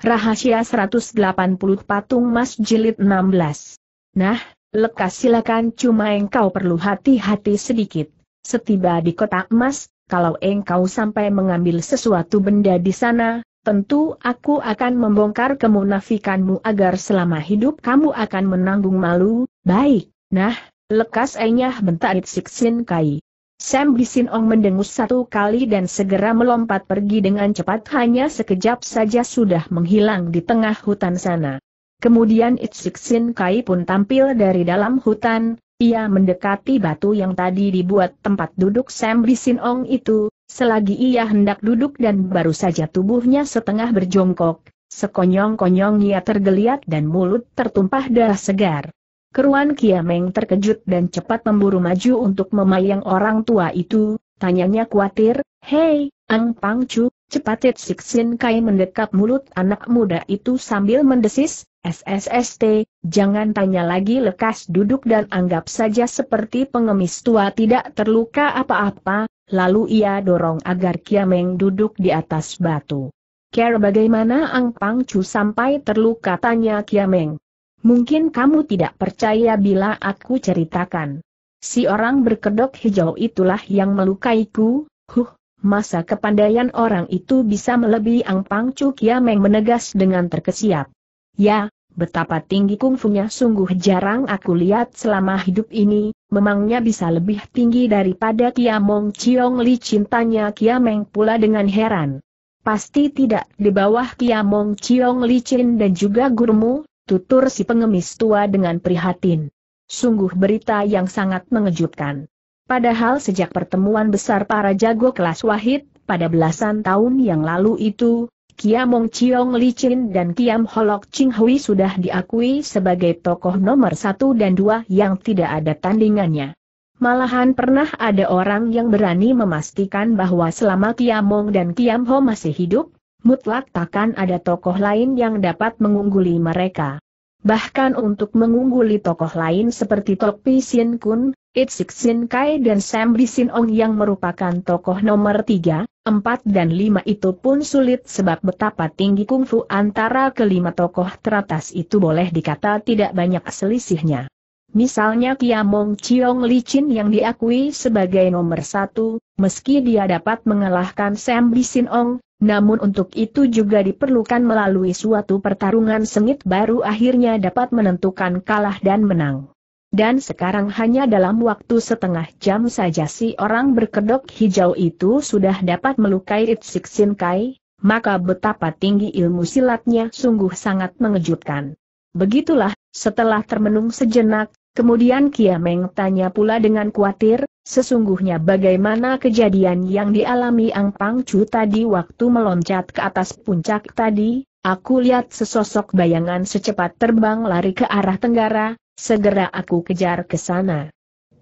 Rahasia 180 Patung Mas Jilid 16 Nah, lekas silakan cuma engkau perlu hati-hati sedikit. Setiba di kota emas, kalau engkau sampai mengambil sesuatu benda di sana, tentu aku akan membongkar kemunafikanmu agar selama hidup kamu akan menanggung malu, baik, nah, lekas enyah bentak Siksin Kai. Sam Ong mendengus satu kali dan segera melompat pergi dengan cepat hanya sekejap saja sudah menghilang di tengah hutan sana. Kemudian Sin Kai pun tampil dari dalam hutan, ia mendekati batu yang tadi dibuat tempat duduk Sam Ong itu, selagi ia hendak duduk dan baru saja tubuhnya setengah berjongkok, sekonyong-konyong ia tergeliat dan mulut tertumpah darah segar. Keruan Kiameng terkejut dan cepat memburu maju untuk memayang orang tua itu, tanyanya khawatir, Hei, Ang Pangcu, cepat Siksin Kai mendekat mulut anak muda itu sambil mendesis, SSST, jangan tanya lagi lekas duduk dan anggap saja seperti pengemis tua tidak terluka apa-apa, lalu ia dorong agar Kiameng duduk di atas batu. Care bagaimana Ang Pangcu sampai terluka tanya Kiameng. Mungkin kamu tidak percaya bila aku ceritakan. Si orang berkedok hijau itulah yang melukaiku, huh, masa kepandaian orang itu bisa melebihi Ang Pang Cuk Yameng menegas dengan terkesiap. Ya, betapa tinggi kungfunya sungguh jarang aku lihat selama hidup ini, memangnya bisa lebih tinggi daripada Kiamong Chiong Li cintanya Kiameng pula dengan heran. Pasti tidak di bawah Kiamong Chiong Li Chin dan juga gurumu, tutur si pengemis tua dengan prihatin. Sungguh berita yang sangat mengejutkan. Padahal sejak pertemuan besar para jago kelas wahid, pada belasan tahun yang lalu itu, Kiamong Chiong Li Chin dan Kiam Holok Ching Hui sudah diakui sebagai tokoh nomor satu dan dua yang tidak ada tandingannya. Malahan pernah ada orang yang berani memastikan bahwa selama Kiamong dan Kiam Ho masih hidup, mutlak takkan ada tokoh lain yang dapat mengungguli mereka. Bahkan untuk mengungguli tokoh lain seperti Tok Pi Sin Kun, Sik Sin Kai dan Sam Sin Ong yang merupakan tokoh nomor 3, 4 dan 5 itu pun sulit sebab betapa tinggi kungfu antara kelima tokoh teratas itu boleh dikata tidak banyak selisihnya. Misalnya Kiamong Chiong Li Chin yang diakui sebagai nomor satu, meski dia dapat mengalahkan Sam Sin Ong, namun untuk itu juga diperlukan melalui suatu pertarungan sengit baru akhirnya dapat menentukan kalah dan menang. Dan sekarang hanya dalam waktu setengah jam saja si orang berkedok hijau itu sudah dapat melukai Itsik Sin Kai, maka betapa tinggi ilmu silatnya sungguh sangat mengejutkan. Begitulah, setelah termenung sejenak, kemudian Kiameng tanya pula dengan khawatir, Sesungguhnya bagaimana kejadian yang dialami Ang Pangcu tadi waktu meloncat ke atas puncak tadi, aku lihat sesosok bayangan secepat terbang lari ke arah tenggara, segera aku kejar ke sana.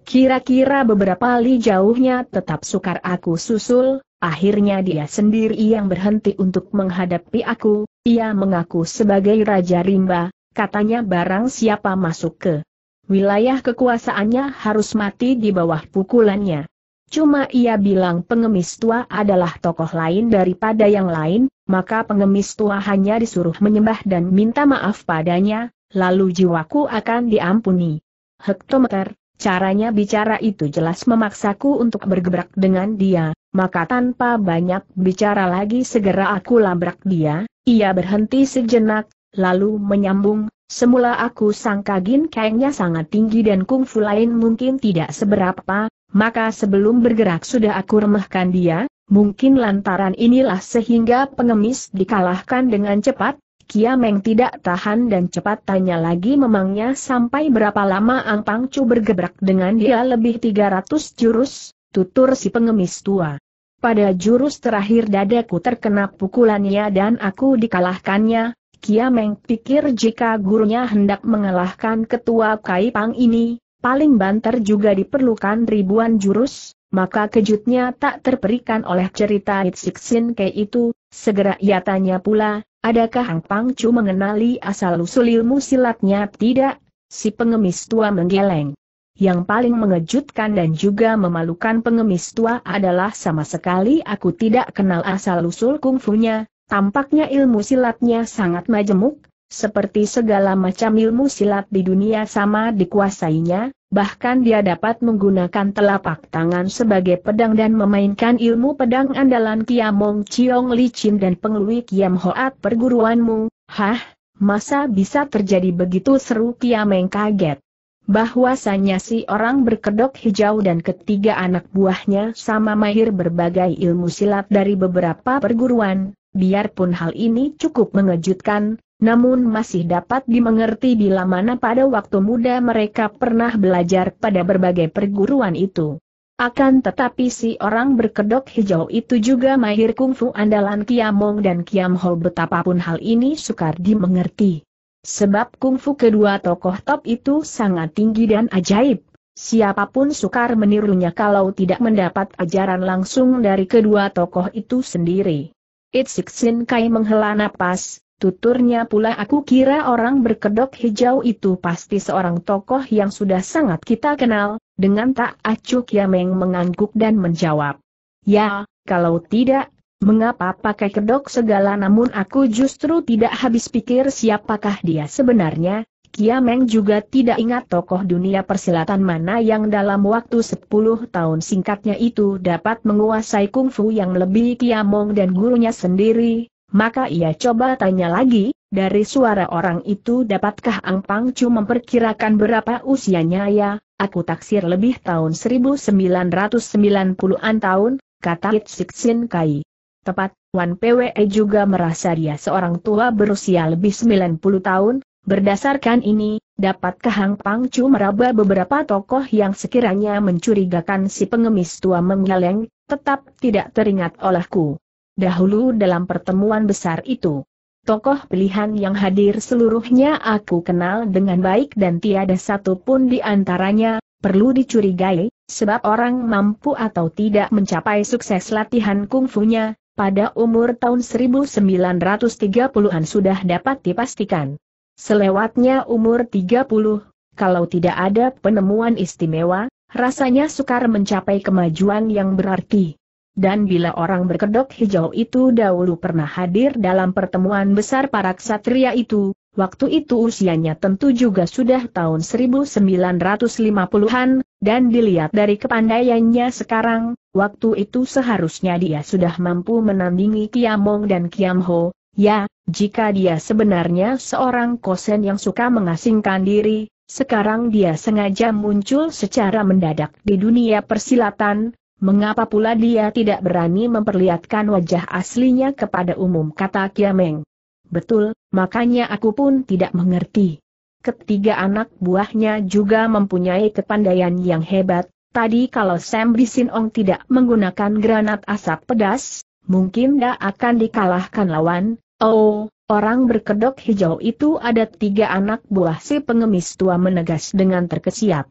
Kira-kira beberapa li jauhnya tetap sukar aku susul, akhirnya dia sendiri yang berhenti untuk menghadapi aku, ia mengaku sebagai Raja Rimba, katanya barang siapa masuk ke wilayah kekuasaannya harus mati di bawah pukulannya. Cuma ia bilang pengemis tua adalah tokoh lain daripada yang lain, maka pengemis tua hanya disuruh menyembah dan minta maaf padanya, lalu jiwaku akan diampuni. Hektometer, caranya bicara itu jelas memaksaku untuk bergebrak dengan dia, maka tanpa banyak bicara lagi segera aku labrak dia, ia berhenti sejenak, lalu menyambung, Semula aku sangka Gin Kangnya sangat tinggi dan kungfu lain mungkin tidak seberapa, maka sebelum bergerak sudah aku remehkan dia, mungkin lantaran inilah sehingga pengemis dikalahkan dengan cepat, Kia Meng tidak tahan dan cepat tanya lagi memangnya sampai berapa lama Ang Pangcu bergebrak dengan dia lebih 300 jurus, tutur si pengemis tua. Pada jurus terakhir dadaku terkena pukulannya dan aku dikalahkannya, Kia Meng pikir jika gurunya hendak mengalahkan ketua Kaipang ini, paling banter juga diperlukan ribuan jurus, maka kejutnya tak terperikan oleh cerita Hitsik Sin Kei itu, segera ia tanya pula, adakah Hang Pang Chu mengenali asal-usul ilmu silatnya? Tidak, si pengemis tua menggeleng. Yang paling mengejutkan dan juga memalukan pengemis tua adalah sama sekali aku tidak kenal asal-usul kungfunya, Tampaknya ilmu silatnya sangat majemuk, seperti segala macam ilmu silat di dunia sama dikuasainya, bahkan dia dapat menggunakan telapak tangan sebagai pedang dan memainkan ilmu pedang andalan Kiamong Chiong Licin dan pengelui Kiam Hoat perguruanmu, hah, masa bisa terjadi begitu seru? Kiameng kaget. Bahwasanya si orang berkedok hijau dan ketiga anak buahnya sama mahir berbagai ilmu silat dari beberapa perguruan, biarpun hal ini cukup mengejutkan, namun masih dapat dimengerti bila mana pada waktu muda mereka pernah belajar pada berbagai perguruan itu. Akan tetapi si orang berkedok hijau itu juga mahir kungfu andalan Kiamong dan Kiam Ho betapapun hal ini sukar dimengerti. Sebab kungfu kedua tokoh top itu sangat tinggi dan ajaib. Siapa pun sukar menirunya kalau tidak mendapat ajaran langsung dari kedua tokoh itu sendiri. Itsik Sin Kai menghela napas, Tuturnya pula aku kira orang berkedok hijau itu pasti seorang tokoh yang sudah sangat kita kenal, dengan tak acuh Yameng mengangguk dan menjawab. Ya, kalau tidak, mengapa pakai kedok segala namun aku justru tidak habis pikir siapakah dia sebenarnya, Kiameng juga tidak ingat tokoh dunia persilatan mana yang dalam waktu 10 tahun singkatnya itu dapat menguasai kungfu yang lebih Kiamong dan gurunya sendiri, maka ia coba tanya lagi, dari suara orang itu dapatkah Ang Pangcu memperkirakan berapa usianya ya, aku taksir lebih tahun 1990-an tahun, kata Itsik Sin Kai. Tepat, Wan PWE juga merasa dia seorang tua berusia lebih 90 tahun, berdasarkan ini, dapatkah Hang Pangcu meraba beberapa tokoh yang sekiranya mencurigakan si pengemis tua menggeleng, tetap tidak teringat olehku dahulu dalam pertemuan besar itu. Tokoh pilihan yang hadir seluruhnya aku kenal dengan baik dan tiada satu pun di antaranya, perlu dicurigai, sebab orang mampu atau tidak mencapai sukses latihan kungfunya, pada umur tahun 1930-an sudah dapat dipastikan. Selewatnya umur 30, kalau tidak ada penemuan istimewa, rasanya sukar mencapai kemajuan yang berarti. Dan bila orang berkedok hijau itu dahulu pernah hadir dalam pertemuan besar para ksatria itu, waktu itu usianya tentu juga sudah tahun 1950-an, dan dilihat dari kepandaiannya sekarang, waktu itu seharusnya dia sudah mampu menandingi Kiamong dan Kiam Ho, ya, jika dia sebenarnya seorang kosen yang suka mengasingkan diri, sekarang dia sengaja muncul secara mendadak di dunia persilatan, Mengapa pula dia tidak berani memperlihatkan wajah aslinya kepada umum kata Kiameng. Betul, makanya aku pun tidak mengerti. Ketiga anak buahnya juga mempunyai kepandaian yang hebat, tadi kalau Sam Ong tidak menggunakan granat asap pedas, mungkin tidak akan dikalahkan lawan, oh, orang berkedok hijau itu ada tiga anak buah si pengemis tua menegas dengan terkesiap.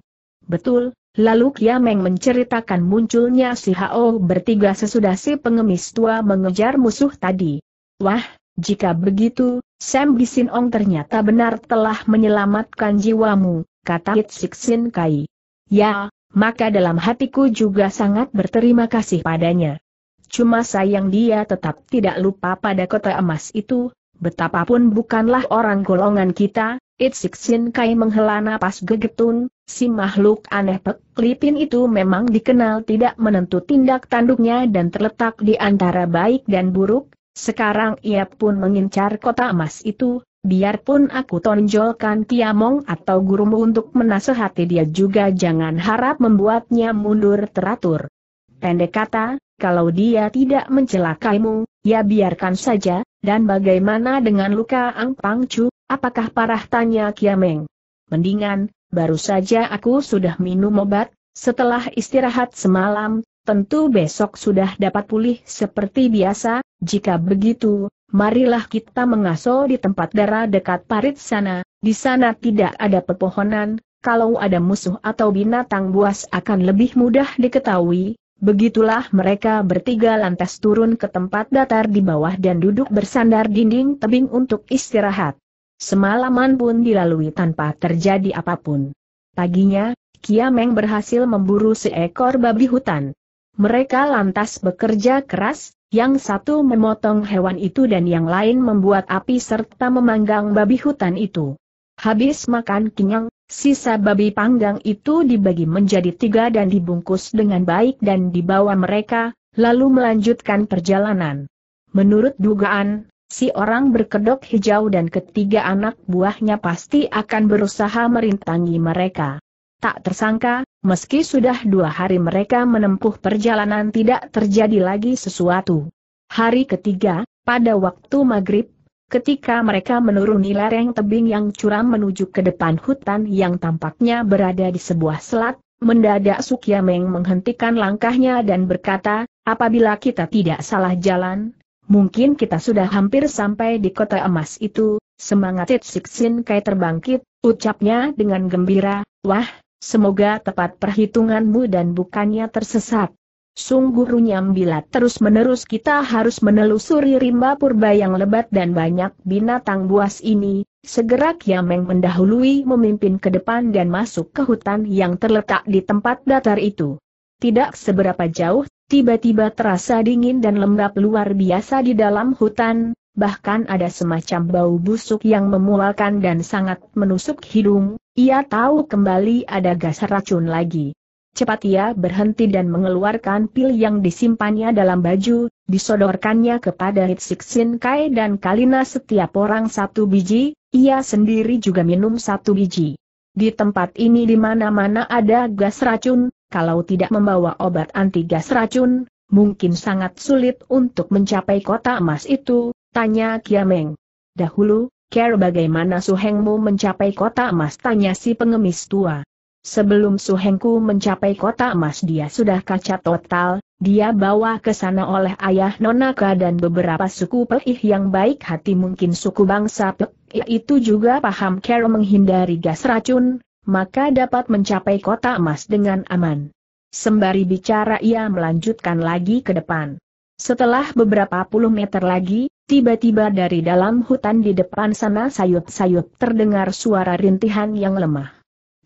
Betul, Lalu Kiameng menceritakan munculnya si Hao bertiga sesudah si pengemis tua mengejar musuh tadi. Wah, jika begitu, Sam Ong ternyata benar telah menyelamatkan jiwamu, kata Hitsik Sin Kai. Ya, maka dalam hatiku juga sangat berterima kasih padanya. Cuma sayang dia tetap tidak lupa pada kota emas itu, betapapun bukanlah orang golongan kita, Itsik Sin Kai menghela napas gegetun, si makhluk aneh Pek Lipin itu memang dikenal tidak menentu tindak tanduknya dan terletak di antara baik dan buruk, sekarang ia pun mengincar kota emas itu, biarpun aku tonjolkan Kiamong atau gurumu untuk menasehati dia juga jangan harap membuatnya mundur teratur. Pendek kata, kalau dia tidak mencelakaimu, ya biarkan saja, dan bagaimana dengan luka Ang Pangcu, Apakah parah? Tanya Kiameng? Mendingan, baru saja aku sudah minum obat, setelah istirahat semalam, tentu besok sudah dapat pulih seperti biasa, jika begitu, marilah kita mengaso di tempat darah dekat parit sana, di sana tidak ada pepohonan, kalau ada musuh atau binatang buas akan lebih mudah diketahui, Begitulah mereka bertiga lantas turun ke tempat datar di bawah dan duduk bersandar dinding tebing untuk istirahat. Semalaman pun dilalui tanpa terjadi apa pun. Paginya, Kiameng berhasil memburu seekor babi hutan. Mereka lantas bekerja keras, yang satu memotong hewan itu dan yang lain membuat api serta memanggang babi hutan itu. Habis makan kenyang, sisa babi panggang itu dibagi menjadi tiga dan dibungkus dengan baik dan dibawa mereka, lalu melanjutkan perjalanan. Menurut dugaan, si orang berkedok hijau dan ketiga anak buahnya pasti akan berusaha merintangi mereka. Tak tersangka, meski sudah dua hari mereka menempuh perjalanan tidak terjadi lagi sesuatu. Hari ketiga, pada waktu maghrib, ketika mereka menuruni lereng tebing yang curam menuju ke depan hutan yang tampaknya berada di sebuah selat, mendadak Sukyameng menghentikan langkahnya dan berkata, apabila kita tidak salah jalan, mungkin kita sudah hampir sampai di kota emas itu, semangat Tsiksin Kai terbangkit, ucapnya dengan gembira, wah, Semoga tepat perhitunganmu dan bukannya tersesat. Sungguh runyam bila terus-menerus kita harus menelusuri rimba purba yang lebat dan banyak binatang buas ini, segera Kiameng mendahului memimpin ke depan dan masuk ke hutan yang terletak di tempat datar itu. Tidak seberapa jauh, tiba-tiba terasa dingin dan lembab luar biasa di dalam hutan, bahkan ada semacam bau busuk yang memualkan dan sangat menusuk hidung, ia tahu kembali ada gas racun lagi. Cepat ia berhenti dan mengeluarkan pil yang disimpannya dalam baju, disodorkannya kepada Hitsik Sin Kai dan Kalina setiap orang satu biji, ia sendiri juga minum satu biji. Di tempat ini di mana-mana ada gas racun, kalau tidak membawa obat anti gas racun, mungkin sangat sulit untuk mencapai kota emas itu, Tanya Kiameng. Dahulu, care bagaimana suhengmu mencapai kota emas? Tanya si pengemis tua. Sebelum suhengku mencapai kota emas dia sudah kaca total, dia bawa ke sana oleh ayah Nonaka dan beberapa suku Peih yang baik hati mungkin suku bangsa Peih itu juga paham care menghindari gas racun, maka dapat mencapai kota emas dengan aman. Sembari bicara ia melanjutkan lagi ke depan. Setelah beberapa puluh meter lagi, tiba-tiba dari dalam hutan di depan sana sayup-sayup terdengar suara rintihan yang lemah.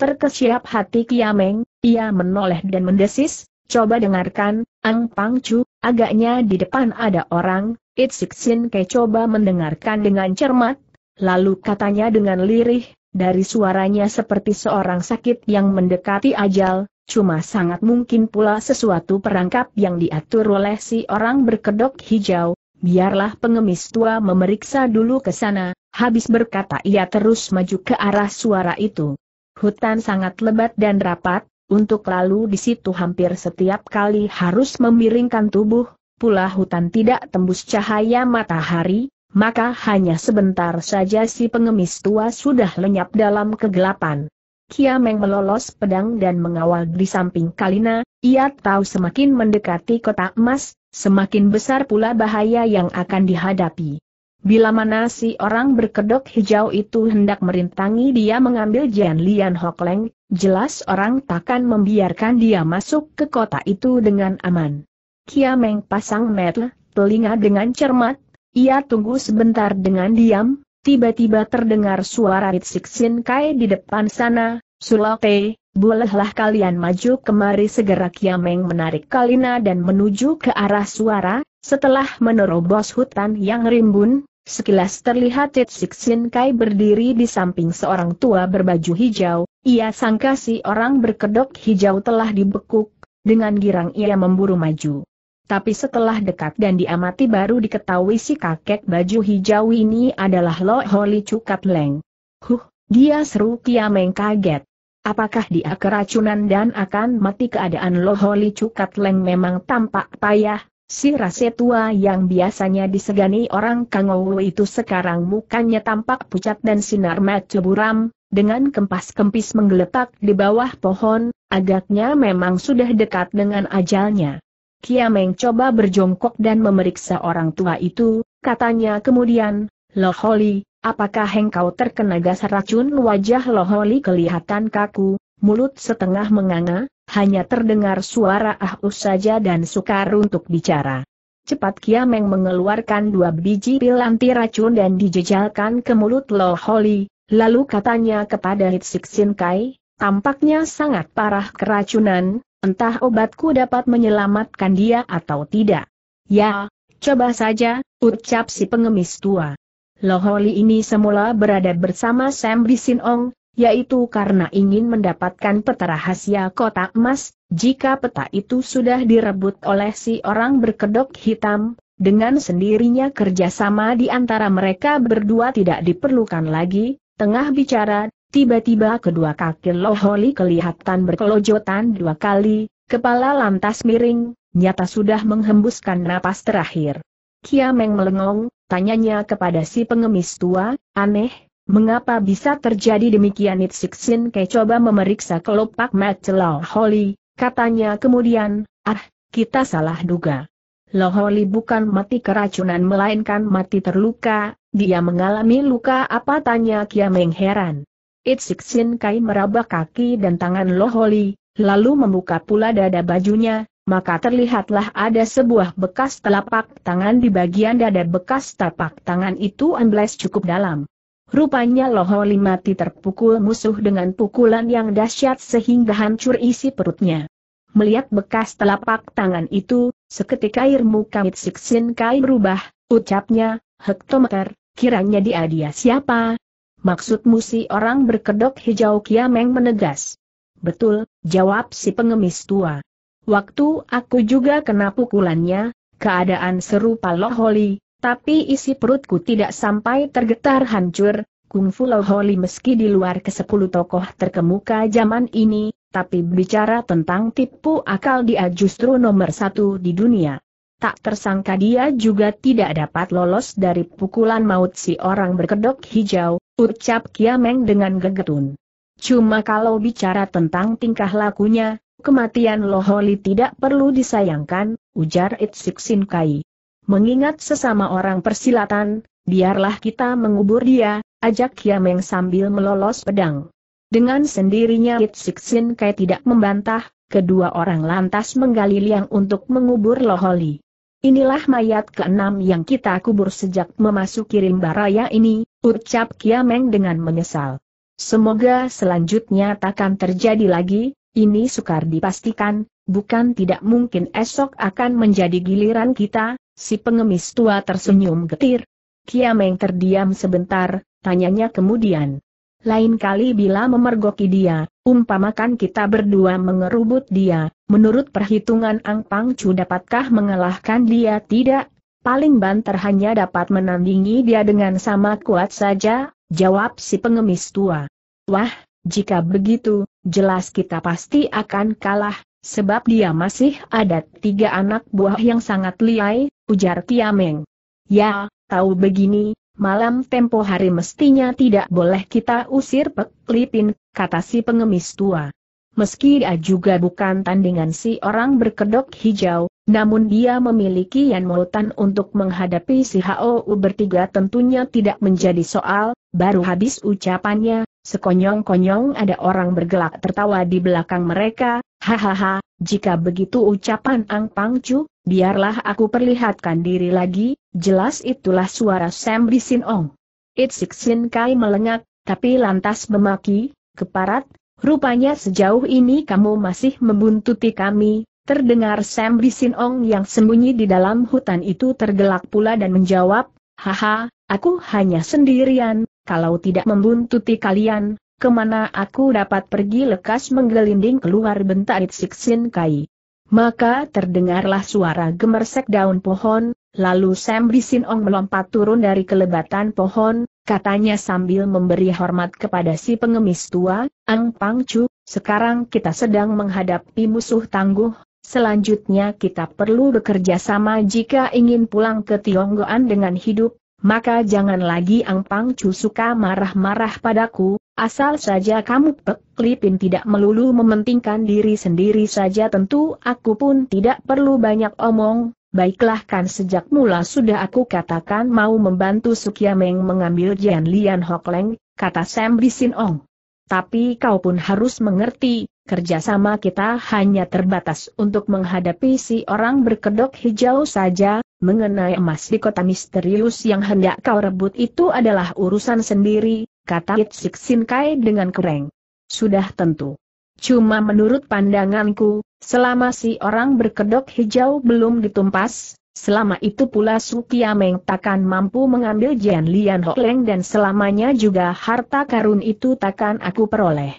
Terkesiap hati Kiameng, ia menoleh dan mendesis, coba dengarkan, Ang Pangcu, agaknya di depan ada orang, Itsik Sin Ke coba mendengarkan dengan cermat, lalu katanya dengan lirih, dari suaranya seperti seorang sakit yang mendekati ajal, Cuma sangat mungkin pula sesuatu perangkap yang diatur oleh si orang berkedok hijau, biarlah pengemis tua memeriksa dulu ke sana, habis berkata ia terus maju ke arah suara itu. Hutan sangat lebat dan rapat, untuk lalu di situ hampir setiap kali harus memiringkan tubuh, pula hutan tidak tembus cahaya matahari, maka hanya sebentar saja si pengemis tua sudah lenyap dalam kegelapan. Kiameng melolos pedang dan mengawal di samping Kalina, ia tahu semakin mendekati kota emas, semakin besar pula bahaya yang akan dihadapi. Bila mana si orang berkedok hijau itu hendak merintangi dia mengambil Jian Lian Hok Leng, jelas orang takkan membiarkan dia masuk ke kota itu dengan aman. Kiameng pasang mata, telinga dengan cermat, ia tunggu sebentar dengan diam, Tiba-tiba terdengar suara Itsik Sin Kai di depan sana, Sulate, bolehlah kalian maju kemari segera Kiameng menarik Kalina dan menuju ke arah suara, setelah menerobos hutan yang rimbun, sekilas terlihat Itsik Sin Kai berdiri di samping seorang tua berbaju hijau, ia sangka si orang berkedok hijau telah dibekuk, dengan girang ia memburu maju tapi setelah dekat dan diamati baru diketahui si kakek baju hijau ini adalah Lo Holi Cukat Leng. Huh, dia seru Kiameng kaget. Apakah dia keracunan dan akan mati keadaan Lo Holi Cukat Leng memang tampak payah, si rase tua yang biasanya disegani orang Kangowo itu sekarang mukanya tampak pucat dan sinar mata buram, dengan kempas-kempis menggeletak di bawah pohon, agaknya memang sudah dekat dengan ajalnya. Kiameng coba berjongkok dan memeriksa orang tua itu, katanya kemudian, Loholi, apakah engkau terkena gas racun? Wajah Loholi kelihatan kaku, mulut setengah menganga, hanya terdengar suara ahus saja dan sukar untuk bicara. Cepat Kiameng mengeluarkan dua biji pil anti racun dan dijejalkan ke mulut Loholi, lalu katanya kepada Hitsik Sin Kai, tampaknya sangat parah keracunan, entah obatku dapat menyelamatkan dia atau tidak. Ya, coba saja, ucap si pengemis tua. Loholi ini semula berada bersama Sam Ong, yaitu karena ingin mendapatkan peta rahasia kotak emas, jika peta itu sudah direbut oleh si orang berkedok hitam, dengan sendirinya kerjasama di antara mereka berdua tidak diperlukan lagi, tengah bicara, Tiba-tiba kedua kaki Loholi kelihatan berkelojotan dua kali, kepala lantas miring, nyata sudah menghembuskan napas terakhir. Kia Meng melengong, tanyanya kepada si pengemis tua, aneh, mengapa bisa terjadi demikian Itsik Sin Kei coba memeriksa kelopak mata Loholi, katanya kemudian, ah, kita salah duga. Loholi bukan mati keracunan melainkan mati terluka, dia mengalami luka apa tanya Kia Meng heran. Itsik Sin Kai meraba kaki dan tangan Loholi, lalu membuka pula dada bajunya, maka terlihatlah ada sebuah bekas telapak tangan di bagian dada bekas telapak tangan itu ambles cukup dalam. Rupanya Loholi mati terpukul musuh dengan pukulan yang dahsyat sehingga hancur isi perutnya. Melihat bekas telapak tangan itu, seketika air muka Itsik Sin Kai berubah, ucapnya, hektometer, kiranya dia dia siapa, Maksudmu si orang berkedok hijau Kiameng menegas. Betul, jawab si pengemis tua. Waktu aku juga kena pukulannya, keadaan serupa Loholi, tapi isi perutku tidak sampai tergetar hancur, Kungfu Loholi meski di luar ke sepuluh tokoh terkemuka zaman ini, tapi bicara tentang tipu akal dia justru nomor satu di dunia. Tak tersangka dia juga tidak dapat lolos dari pukulan maut si orang berkedok hijau, ucap Kiameng dengan gegetun. Cuma kalau bicara tentang tingkah lakunya, kematian Loholi tidak perlu disayangkan, ujar Itsik Sin Kai. Mengingat sesama orang persilatan, biarlah kita mengubur dia, ajak Kiameng sambil melolos pedang. Dengan sendirinya Itsik Sin Kai tidak membantah, kedua orang lantas menggali liang untuk mengubur Loholi. Inilah mayat keenam yang kita kubur sejak memasuki rimba raya ini, ucap Kiameng dengan menyesal. Semoga selanjutnya takkan terjadi lagi, ini sukar dipastikan, bukan tidak mungkin esok akan menjadi giliran kita, si pengemis tua tersenyum getir. Kiameng terdiam sebentar, tanyanya kemudian. Lain kali bila memergoki dia, umpamakan kita berdua mengerubut dia, menurut perhitungan Ang Pangcu dapatkah mengalahkan dia tidak? Paling banter hanya dapat menandingi dia dengan sama kuat saja, jawab si pengemis tua. Wah, jika begitu, jelas kita pasti akan kalah, sebab dia masih ada tiga anak buah yang sangat liai, ujar Kiameng. Ya, tahu begini, malam tempo hari mestinya tidak boleh kita usir Pek Lipin, kata si pengemis tua. Meski dia juga bukan tandingan si orang berkedok hijau, namun dia memiliki Yan Moutan untuk menghadapi si HOU bertiga tentunya tidak menjadi soal, baru habis ucapannya, sekonyong-konyong ada orang bergelak tertawa di belakang mereka, hahaha, jika begitu ucapan Ang Pangcu, biarlah aku perlihatkan diri lagi, Jelas itulah suara Sam Bisin Ong. Itsik Sin Kai melengak, tapi lantas memaki, keparat, rupanya sejauh ini kamu masih membuntuti kami, terdengar Sam Bisin Ong yang sembunyi di dalam hutan itu tergelak pula dan menjawab, haha, aku hanya sendirian, kalau tidak membuntuti kalian, ke mana aku dapat pergi lekas menggelinding keluar bentak Itsik Sin Kai. Maka terdengarlah suara gemersek daun pohon, lalu Sam Bisin Ong melompat turun dari kelebatan pohon, katanya sambil memberi hormat kepada si pengemis tua, Ang Pangcu, sekarang kita sedang menghadapi musuh tangguh, selanjutnya kita perlu bekerja sama jika ingin pulang ke Tionggoan dengan hidup, maka jangan lagi Ang Pangcu suka marah-marah padaku, Asal saja kamu Pek Lipin tidak melulu mementingkan diri sendiri saja tentu aku pun tidak perlu banyak omong, baiklah kan sejak mula sudah aku katakan mau membantu Sukiameng mengambil Jian Lian Hok kata Sam Bisin Ong. Tapi kau pun harus mengerti, kerjasama kita hanya terbatas untuk menghadapi si orang berkedok hijau saja, mengenai emas di kota misterius yang hendak kau rebut itu adalah urusan sendiri, kata Itsik Sin Kai dengan kereng. Sudah tentu. Cuma menurut pandanganku, selama si orang berkedok hijau belum ditumpas, selama itu pula Su Kiameng takkan mampu mengambil Jian Lian Hok Leng dan selamanya juga harta karun itu takkan aku peroleh.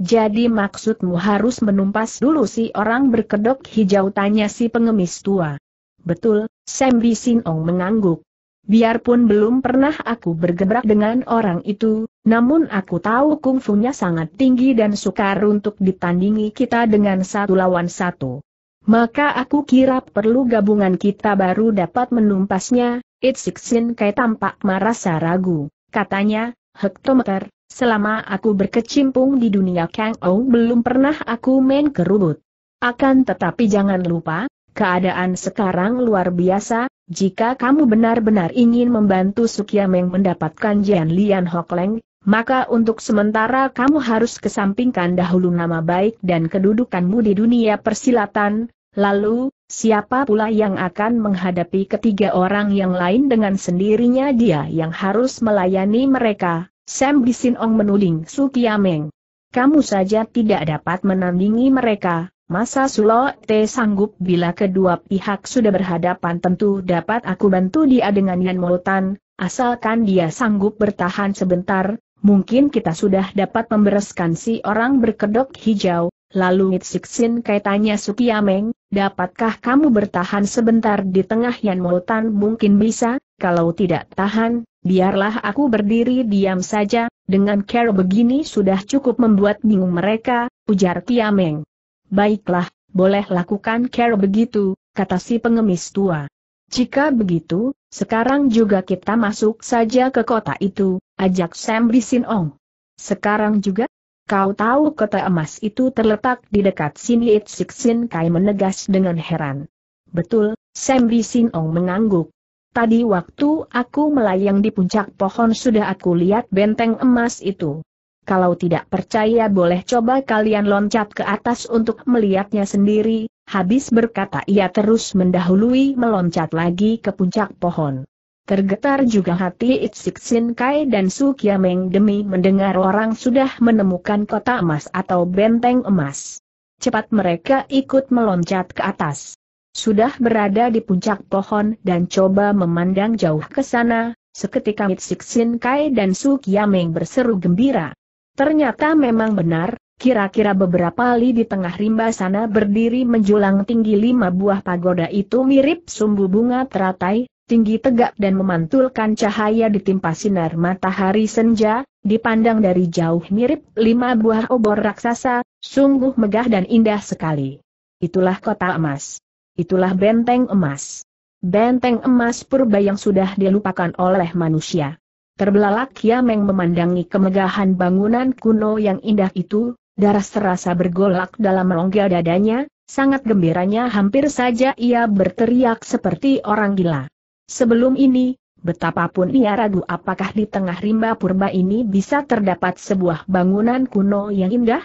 Jadi maksudmu harus menumpas dulu si orang berkedok hijau tanya si pengemis tua. Betul, Sam Ong mengangguk. Biarpun belum pernah aku bergebrak dengan orang itu, namun aku tahu kungfunya sangat tinggi dan sukar untuk ditandingi kita dengan satu lawan satu. Maka aku kira perlu gabungan kita baru dapat menumpasnya, Itsiksin Kai tampak merasa ragu. Katanya, hektometer, Selama aku berkecimpung di dunia Kang Ou belum pernah aku main kerubut. Akan tetapi jangan lupa, keadaan sekarang luar biasa, jika kamu benar-benar ingin membantu Sukiameng mendapatkan Jian Lian Hok Leng, maka untuk sementara kamu harus kesampingkan dahulu nama baik dan kedudukanmu di dunia persilatan, lalu, siapa pula yang akan menghadapi ketiga orang yang lain dengan sendirinya dia yang harus melayani mereka, Sam Ong menuding Su Kiameng. Kamu saja tidak dapat menandingi mereka, masa Sulo Te sanggup bila kedua pihak sudah berhadapan tentu dapat aku bantu dia dengan Yan Molutan, asalkan dia sanggup bertahan sebentar, mungkin kita sudah dapat membereskan si orang berkedok hijau, lalu Mitsiksin kaitannya Kiameng, dapatkah kamu bertahan sebentar di tengah Yan Molutan mungkin bisa, kalau tidak tahan, Biarlah aku berdiri diam saja, dengan cara begini sudah cukup membuat bingung mereka, ujar Kiameng. Baiklah, boleh lakukan cara begitu, kata si pengemis tua. Jika begitu, sekarang juga kita masuk saja ke kota itu, ajak Sam Ong. Sekarang juga? Kau tahu kota emas itu terletak di dekat sini It Sin Kai menegas dengan heran. Betul, Sam Ong mengangguk. Tadi waktu aku melayang di puncak pohon sudah aku lihat benteng emas itu. Kalau tidak percaya boleh coba kalian loncat ke atas untuk melihatnya sendiri, habis berkata ia terus mendahului meloncat lagi ke puncak pohon. Tergetar juga hati Itsik Sin Kai dan Su Kiameng demi mendengar orang sudah menemukan kota emas atau benteng emas. Cepat mereka ikut meloncat ke atas. Sudah berada di puncak pohon dan coba memandang jauh ke sana, seketika Mitsik Sin Kai dan Su Kiameng berseru gembira. Ternyata memang benar, kira-kira beberapa li di tengah rimba sana berdiri menjulang tinggi lima buah pagoda itu mirip sumbu bunga teratai, tinggi tegak dan memantulkan cahaya ditimpa sinar matahari senja, dipandang dari jauh mirip lima buah obor raksasa, sungguh megah dan indah sekali. Itulah kota emas. Itulah benteng emas. Benteng emas purba yang sudah dilupakan oleh manusia. Terbelalak Kiameng memandangi kemegahan bangunan kuno yang indah itu, darah serasa bergolak dalam rongga dadanya, sangat gembiranya hampir saja ia berteriak seperti orang gila. Sebelum ini, betapapun ia ragu apakah di tengah rimba purba ini bisa terdapat sebuah bangunan kuno yang indah?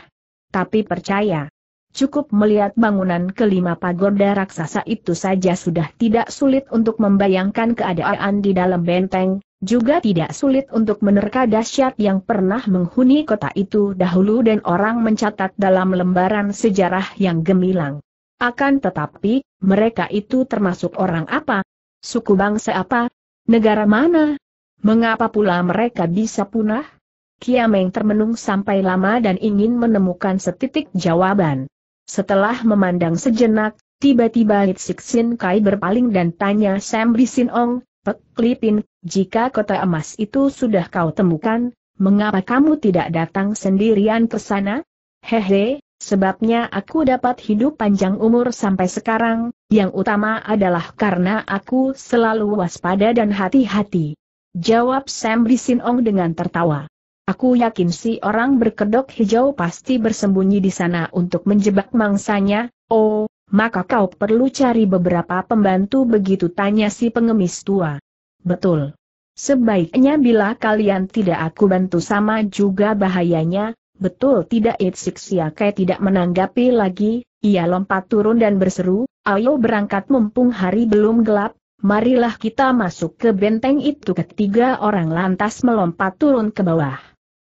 Tapi percaya, Cukup melihat bangunan kelima pagoda raksasa itu saja sudah tidak sulit untuk membayangkan keadaan di dalam benteng, juga tidak sulit untuk menerka dahsyat yang pernah menghuni kota itu dahulu dan orang mencatat dalam lembaran sejarah yang gemilang. Akan tetapi, mereka itu termasuk orang apa? Suku bangsa apa? Negara mana? Mengapa pula mereka bisa punah? Kiameng termenung sampai lama dan ingin menemukan setitik jawaban. Setelah memandang sejenak, tiba-tiba Hitsik Sin Kai berpaling dan tanya Sam Ong, Pek Lipin, jika kota emas itu sudah kau temukan, mengapa kamu tidak datang sendirian ke sana? Hehe, sebabnya aku dapat hidup panjang umur sampai sekarang, yang utama adalah karena aku selalu waspada dan hati-hati. Jawab Sam Ong dengan tertawa. Aku yakin si orang berkedok hijau pasti bersembunyi di sana untuk menjebak mangsanya, oh, maka kau perlu cari beberapa pembantu begitu tanya si pengemis tua. Betul. Sebaiknya bila kalian tidak aku bantu sama juga bahayanya, betul tidak Itsik Siakai tidak menanggapi lagi, ia lompat turun dan berseru, ayo berangkat mumpung hari belum gelap, marilah kita masuk ke benteng itu ketiga orang lantas melompat turun ke bawah.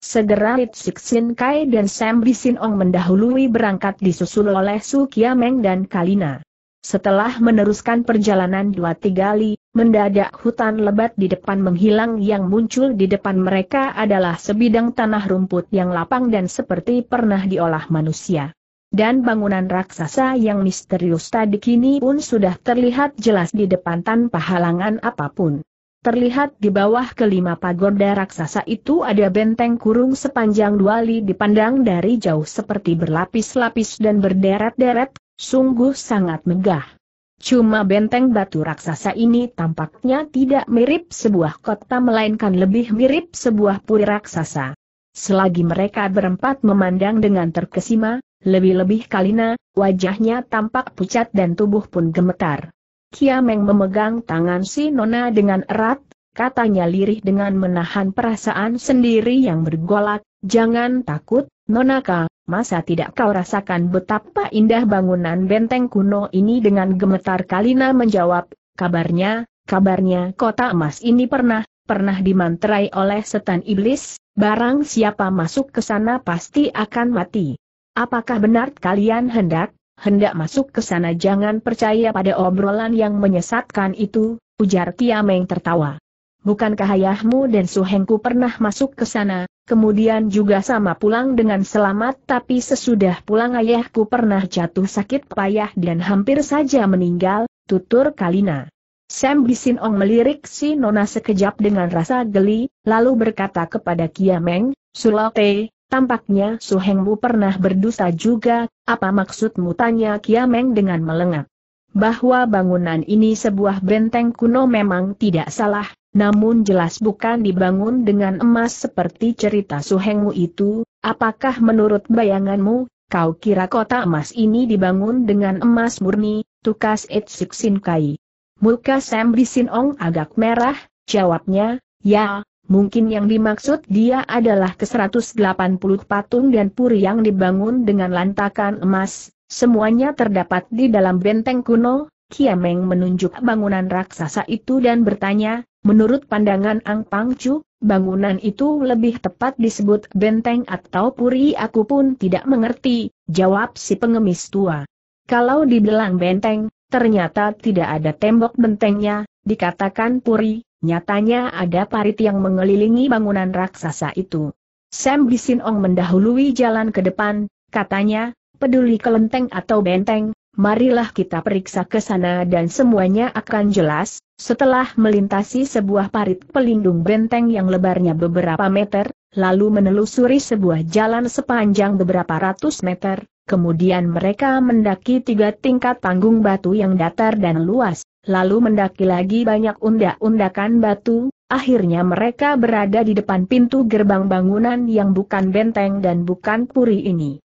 Segera Rit Sin Kai dan Sam Bisin Ong mendahului berangkat disusul oleh Su Kiameng dan Kalina. Setelah meneruskan perjalanan dua tiga li, mendadak hutan lebat di depan menghilang yang muncul di depan mereka adalah sebidang tanah rumput yang lapang dan seperti pernah diolah manusia. Dan bangunan raksasa yang misterius tadi kini pun sudah terlihat jelas di depan tanpa halangan apa pun. Terlihat di bawah kelima pagoda raksasa itu ada benteng kurung sepanjang dua li dipandang dari jauh seperti berlapis-lapis dan berderet-deret, Sungguh sangat megah. Cuma benteng batu raksasa ini tampaknya tidak mirip sebuah kota melainkan lebih mirip sebuah puri raksasa. Selagi mereka berempat memandang dengan terkesima, lebih-lebih Kalina, wajahnya tampak pucat dan tubuh pun gemetar. Kiameng memegang tangan si Nona dengan erat, katanya lirih dengan menahan perasaan sendiri yang bergolak, jangan takut, Nonaka, masa tidak kau rasakan betapa indah bangunan benteng kuno ini dengan gemetar Kalina menjawab, kabarnya, kabarnya kota emas ini pernah, pernah dimantrai oleh setan iblis, barang siapa masuk ke sana pasti akan mati. Apakah benar kalian hendak, hendak masuk ke sana jangan percaya pada obrolan yang menyesatkan itu, ujar Kiameng tertawa. Bukankah ayahmu dan suhengku pernah masuk ke sana, kemudian juga sama pulang dengan selamat tapi sesudah pulang ayahku pernah jatuh sakit payah dan hampir saja meninggal, tutur Kalina. Sam Bisin Ong melirik si Nona sekejap dengan rasa geli, lalu berkata kepada Kiameng, Sulote, tampaknya suhengmu pernah berdosa juga, apa maksudmu tanya Kiameng dengan melengak. Bahwa bangunan ini sebuah benteng kuno memang tidak salah, namun jelas bukan dibangun dengan emas seperti cerita Suhengmu itu, apakah menurut bayanganmu, kau kira kota emas ini dibangun dengan emas murni, tukas It Siksin Kai. Muka Sam Ong agak merah, jawabnya, ya, mungkin yang dimaksud dia adalah ke-180 patung dan puri yang dibangun dengan lantakan emas, semuanya terdapat di dalam benteng kuno, Kiameng menunjuk bangunan raksasa itu dan bertanya, Menurut pandangan Ang Pangcu, bangunan itu lebih tepat disebut benteng atau puri aku pun tidak mengerti, jawab si pengemis tua. Kalau dibilang benteng, ternyata tidak ada tembok bentengnya, dikatakan puri, nyatanya ada parit yang mengelilingi bangunan raksasa itu. Sam Bisinong mendahului jalan ke depan, katanya, peduli kelenteng atau benteng, marilah kita periksa ke sana dan semuanya akan jelas, setelah melintasi sebuah parit pelindung benteng yang lebarnya beberapa meter, lalu menelusuri sebuah jalan sepanjang beberapa ratus meter, kemudian mereka mendaki tiga tingkat panggung batu yang datar dan luas, lalu mendaki lagi banyak undak-undakan batu, akhirnya mereka berada di depan pintu gerbang bangunan yang bukan benteng dan bukan puri ini.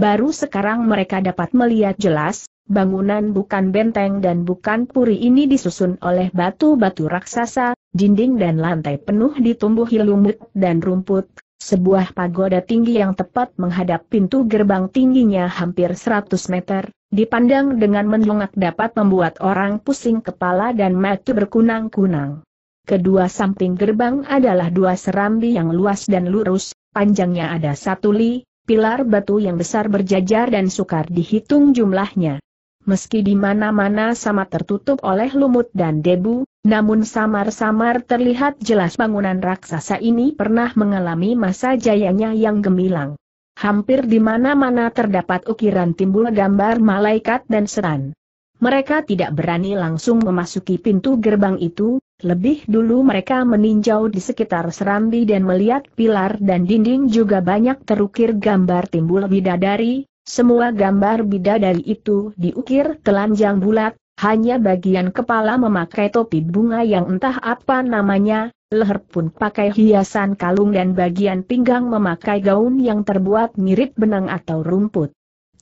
Baru sekarang mereka dapat melihat jelas, bangunan bukan benteng dan bukan puri ini disusun oleh batu-batu raksasa, dinding dan lantai penuh ditumbuhi lumut dan rumput, sebuah pagoda tinggi yang tepat menghadap pintu gerbang tingginya hampir 100 meter, dipandang dengan menlongak dapat membuat orang pusing kepala dan mata berkunang-kunang. Kedua samping gerbang adalah dua serambi yang luas dan lurus, panjangnya ada satu li, pilar batu yang besar berjajar dan sukar dihitung jumlahnya. Meski di mana-mana sama tertutup oleh lumut dan debu, namun samar-samar terlihat jelas bangunan raksasa ini pernah mengalami masa jayanya yang gemilang. Hampir di mana-mana terdapat ukiran timbul gambar malaikat dan setan. Mereka tidak berani langsung memasuki pintu gerbang itu, lebih dulu mereka meninjau di sekitar serambi dan melihat pilar dan dinding juga banyak terukir gambar timbul bidadari, semua gambar bidadari itu diukir telanjang bulat, hanya bagian kepala memakai topi bunga yang entah apa namanya, leher pun pakai hiasan kalung dan bagian pinggang memakai gaun yang terbuat mirip benang atau rumput.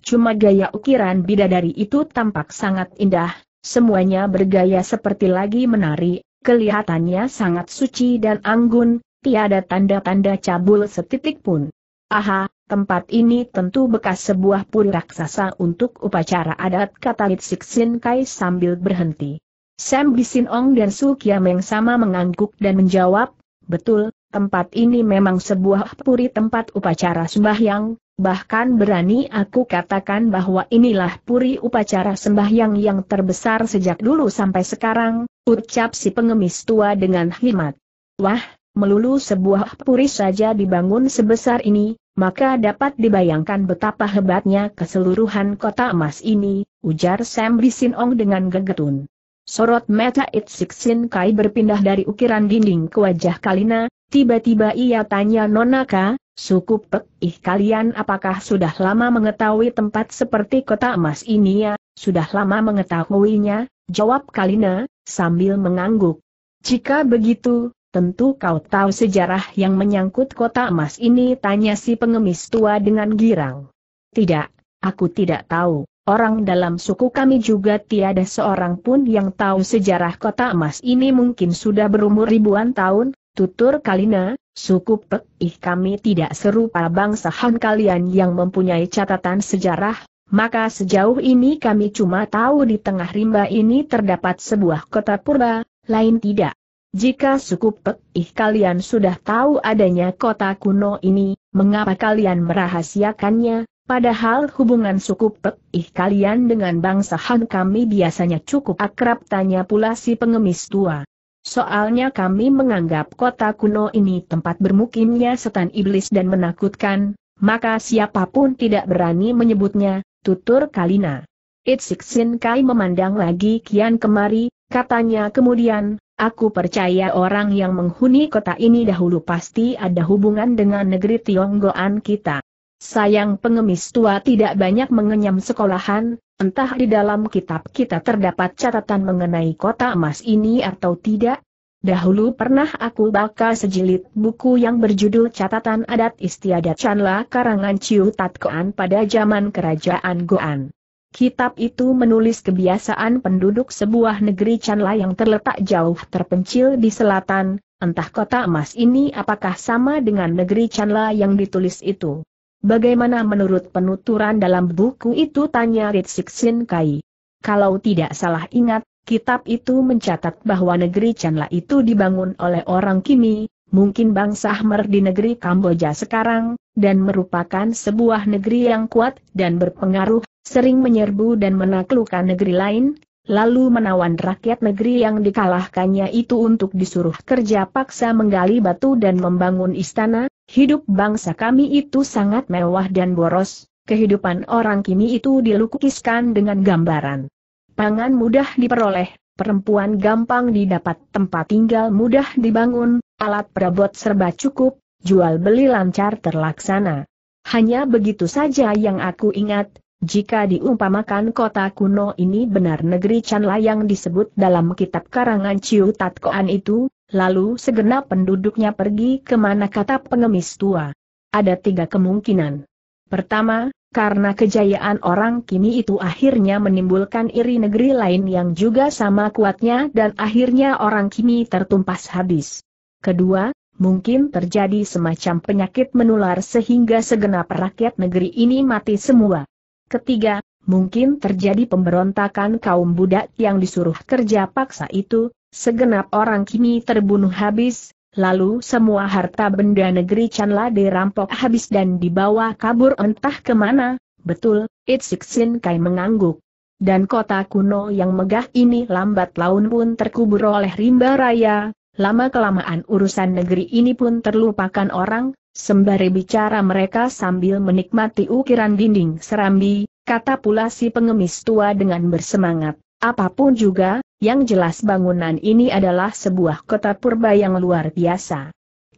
Cuma gaya ukiran bidadari itu tampak sangat indah, semuanya bergaya seperti lagi menari, kelihatannya sangat suci dan anggun, tiada tanda-tanda cabul setitik pun. Aha, tempat ini tentu bekas sebuah puri raksasa untuk upacara adat kata Litsik Sin Kai sambil berhenti. Sam Bisin Ong dan Su Kiameng sama mengangguk dan menjawab, betul, tempat ini memang sebuah puri tempat upacara sembahyang, bahkan berani aku katakan bahwa inilah puri upacara sembahyang yang terbesar sejak dulu sampai sekarang, ucap si pengemis tua dengan himat. Wah, melulu sebuah puri saja dibangun sebesar ini, maka dapat dibayangkan betapa hebatnya keseluruhan kota emas ini, ujar Sam Bisinong dengan gegetun. Sorot mata Itsik Sin Kai berpindah dari ukiran dinding ke wajah Kalina, tiba-tiba ia tanya Nonaka, suku Pek ih kalian apakah sudah lama mengetahui tempat seperti kota emas ini ya? Sudah lama mengetahuinya, jawab Kalina, sambil mengangguk. Jika begitu, tentu kau tahu sejarah yang menyangkut kota emas ini tanya si pengemis tua dengan girang. Tidak, aku tidak tahu. Orang dalam suku kami juga tiada seorang pun yang tahu sejarah kota emas ini mungkin sudah berumur ribuan tahun, tutur Kalina, suku Pekih kami tidak serupa bangsa Han kalian yang mempunyai catatan sejarah, maka sejauh ini kami cuma tahu di tengah rimba ini terdapat sebuah kota purba, lain tidak. Jika suku Pekih kalian sudah tahu adanya kota kuno ini, mengapa kalian merahasiakannya, Padahal hubungan suku Pekih kalian dengan bangsa Han kami biasanya cukup akrab tanya pula si pengemis tua. Soalnya kami menganggap kota kuno ini tempat bermukimnya setan iblis dan menakutkan, maka siapa pun tidak berani menyebutnya, tutur Kalina. Itsik Sin Kai memandang lagi kian kemari, katanya kemudian, aku percaya orang yang menghuni kota ini dahulu pasti ada hubungan dengan negeri Tionggoan kita. Sayang pengemis tua tidak banyak mengenyam sekolahan, entah di dalam kitab kita terdapat catatan mengenai kota emas ini atau tidak. Dahulu pernah aku baca sejilid buku yang berjudul Catatan Adat Istiadat Chanla karangan Ciu Tat Koan pada zaman kerajaan Goan. Kitab itu menulis kebiasaan penduduk sebuah negeri Chanla yang terletak jauh terpencil di selatan, entah kota emas ini apakah sama dengan negeri Chanla yang ditulis itu. Bagaimana menurut penuturan dalam buku itu tanya Ritsik Sin Kai. Kalau tidak salah ingat, kitab itu mencatat bahwa negeri Chanla itu dibangun oleh orang Kimi, mungkin bangsa Hmer di negeri Kamboja sekarang, dan merupakan sebuah negeri yang kuat dan berpengaruh, sering menyerbu dan menaklukkan negeri lain, lalu menawan rakyat negeri yang dikalahkannya itu untuk disuruh kerja paksa menggali batu dan membangun istana, Hidup bangsa kami itu sangat mewah dan boros, kehidupan orang kini itu dilukiskan dengan gambaran. Pangan mudah diperoleh, perempuan gampang didapat tempat tinggal mudah dibangun, alat perabot serba cukup, jual beli lancar terlaksana. Hanya begitu saja yang aku ingat, jika diumpamakan kota kuno ini benar negeri Chanla yang disebut dalam kitab karangan Ciu Tatkoan itu, Lalu segenap penduduknya pergi ke mana kata pengemis tua. Ada tiga kemungkinan. Pertama, karena kejayaan orang kini itu akhirnya menimbulkan iri negeri lain yang juga sama kuatnya dan akhirnya orang kini tertumpas habis. Kedua, mungkin terjadi semacam penyakit menular sehingga segenap rakyat negeri ini mati semua. Ketiga, mungkin terjadi pemberontakan kaum budak yang disuruh kerja paksa itu, Segenap orang kini terbunuh habis, lalu semua harta benda negeri Chanla dirampok habis dan dibawa kabur entah ke mana, betul, Itsik Sin Kai mengangguk. Dan kota kuno yang megah ini lambat laun pun terkubur oleh rimba raya, lama-kelamaan urusan negeri ini pun terlupakan orang, sembari bicara mereka sambil menikmati ukiran dinding serambi, kata pula si pengemis tua dengan bersemangat. Apa pun juga, yang jelas bangunan ini adalah sebuah kota purba yang luar biasa.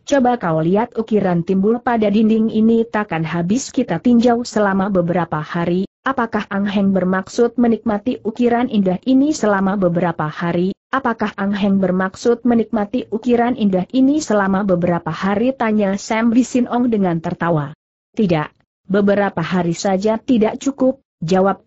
Coba kau lihat ukiran timbul pada dinding ini takkan habis kita tinjau selama beberapa hari, apakah Ang Heng bermaksud menikmati ukiran indah ini selama beberapa hari, apakah Ang Heng bermaksud menikmati ukiran indah ini selama beberapa hari? Tanya Sam Bisin Ong dengan tertawa. Tidak, beberapa hari saja tidak cukup, jawab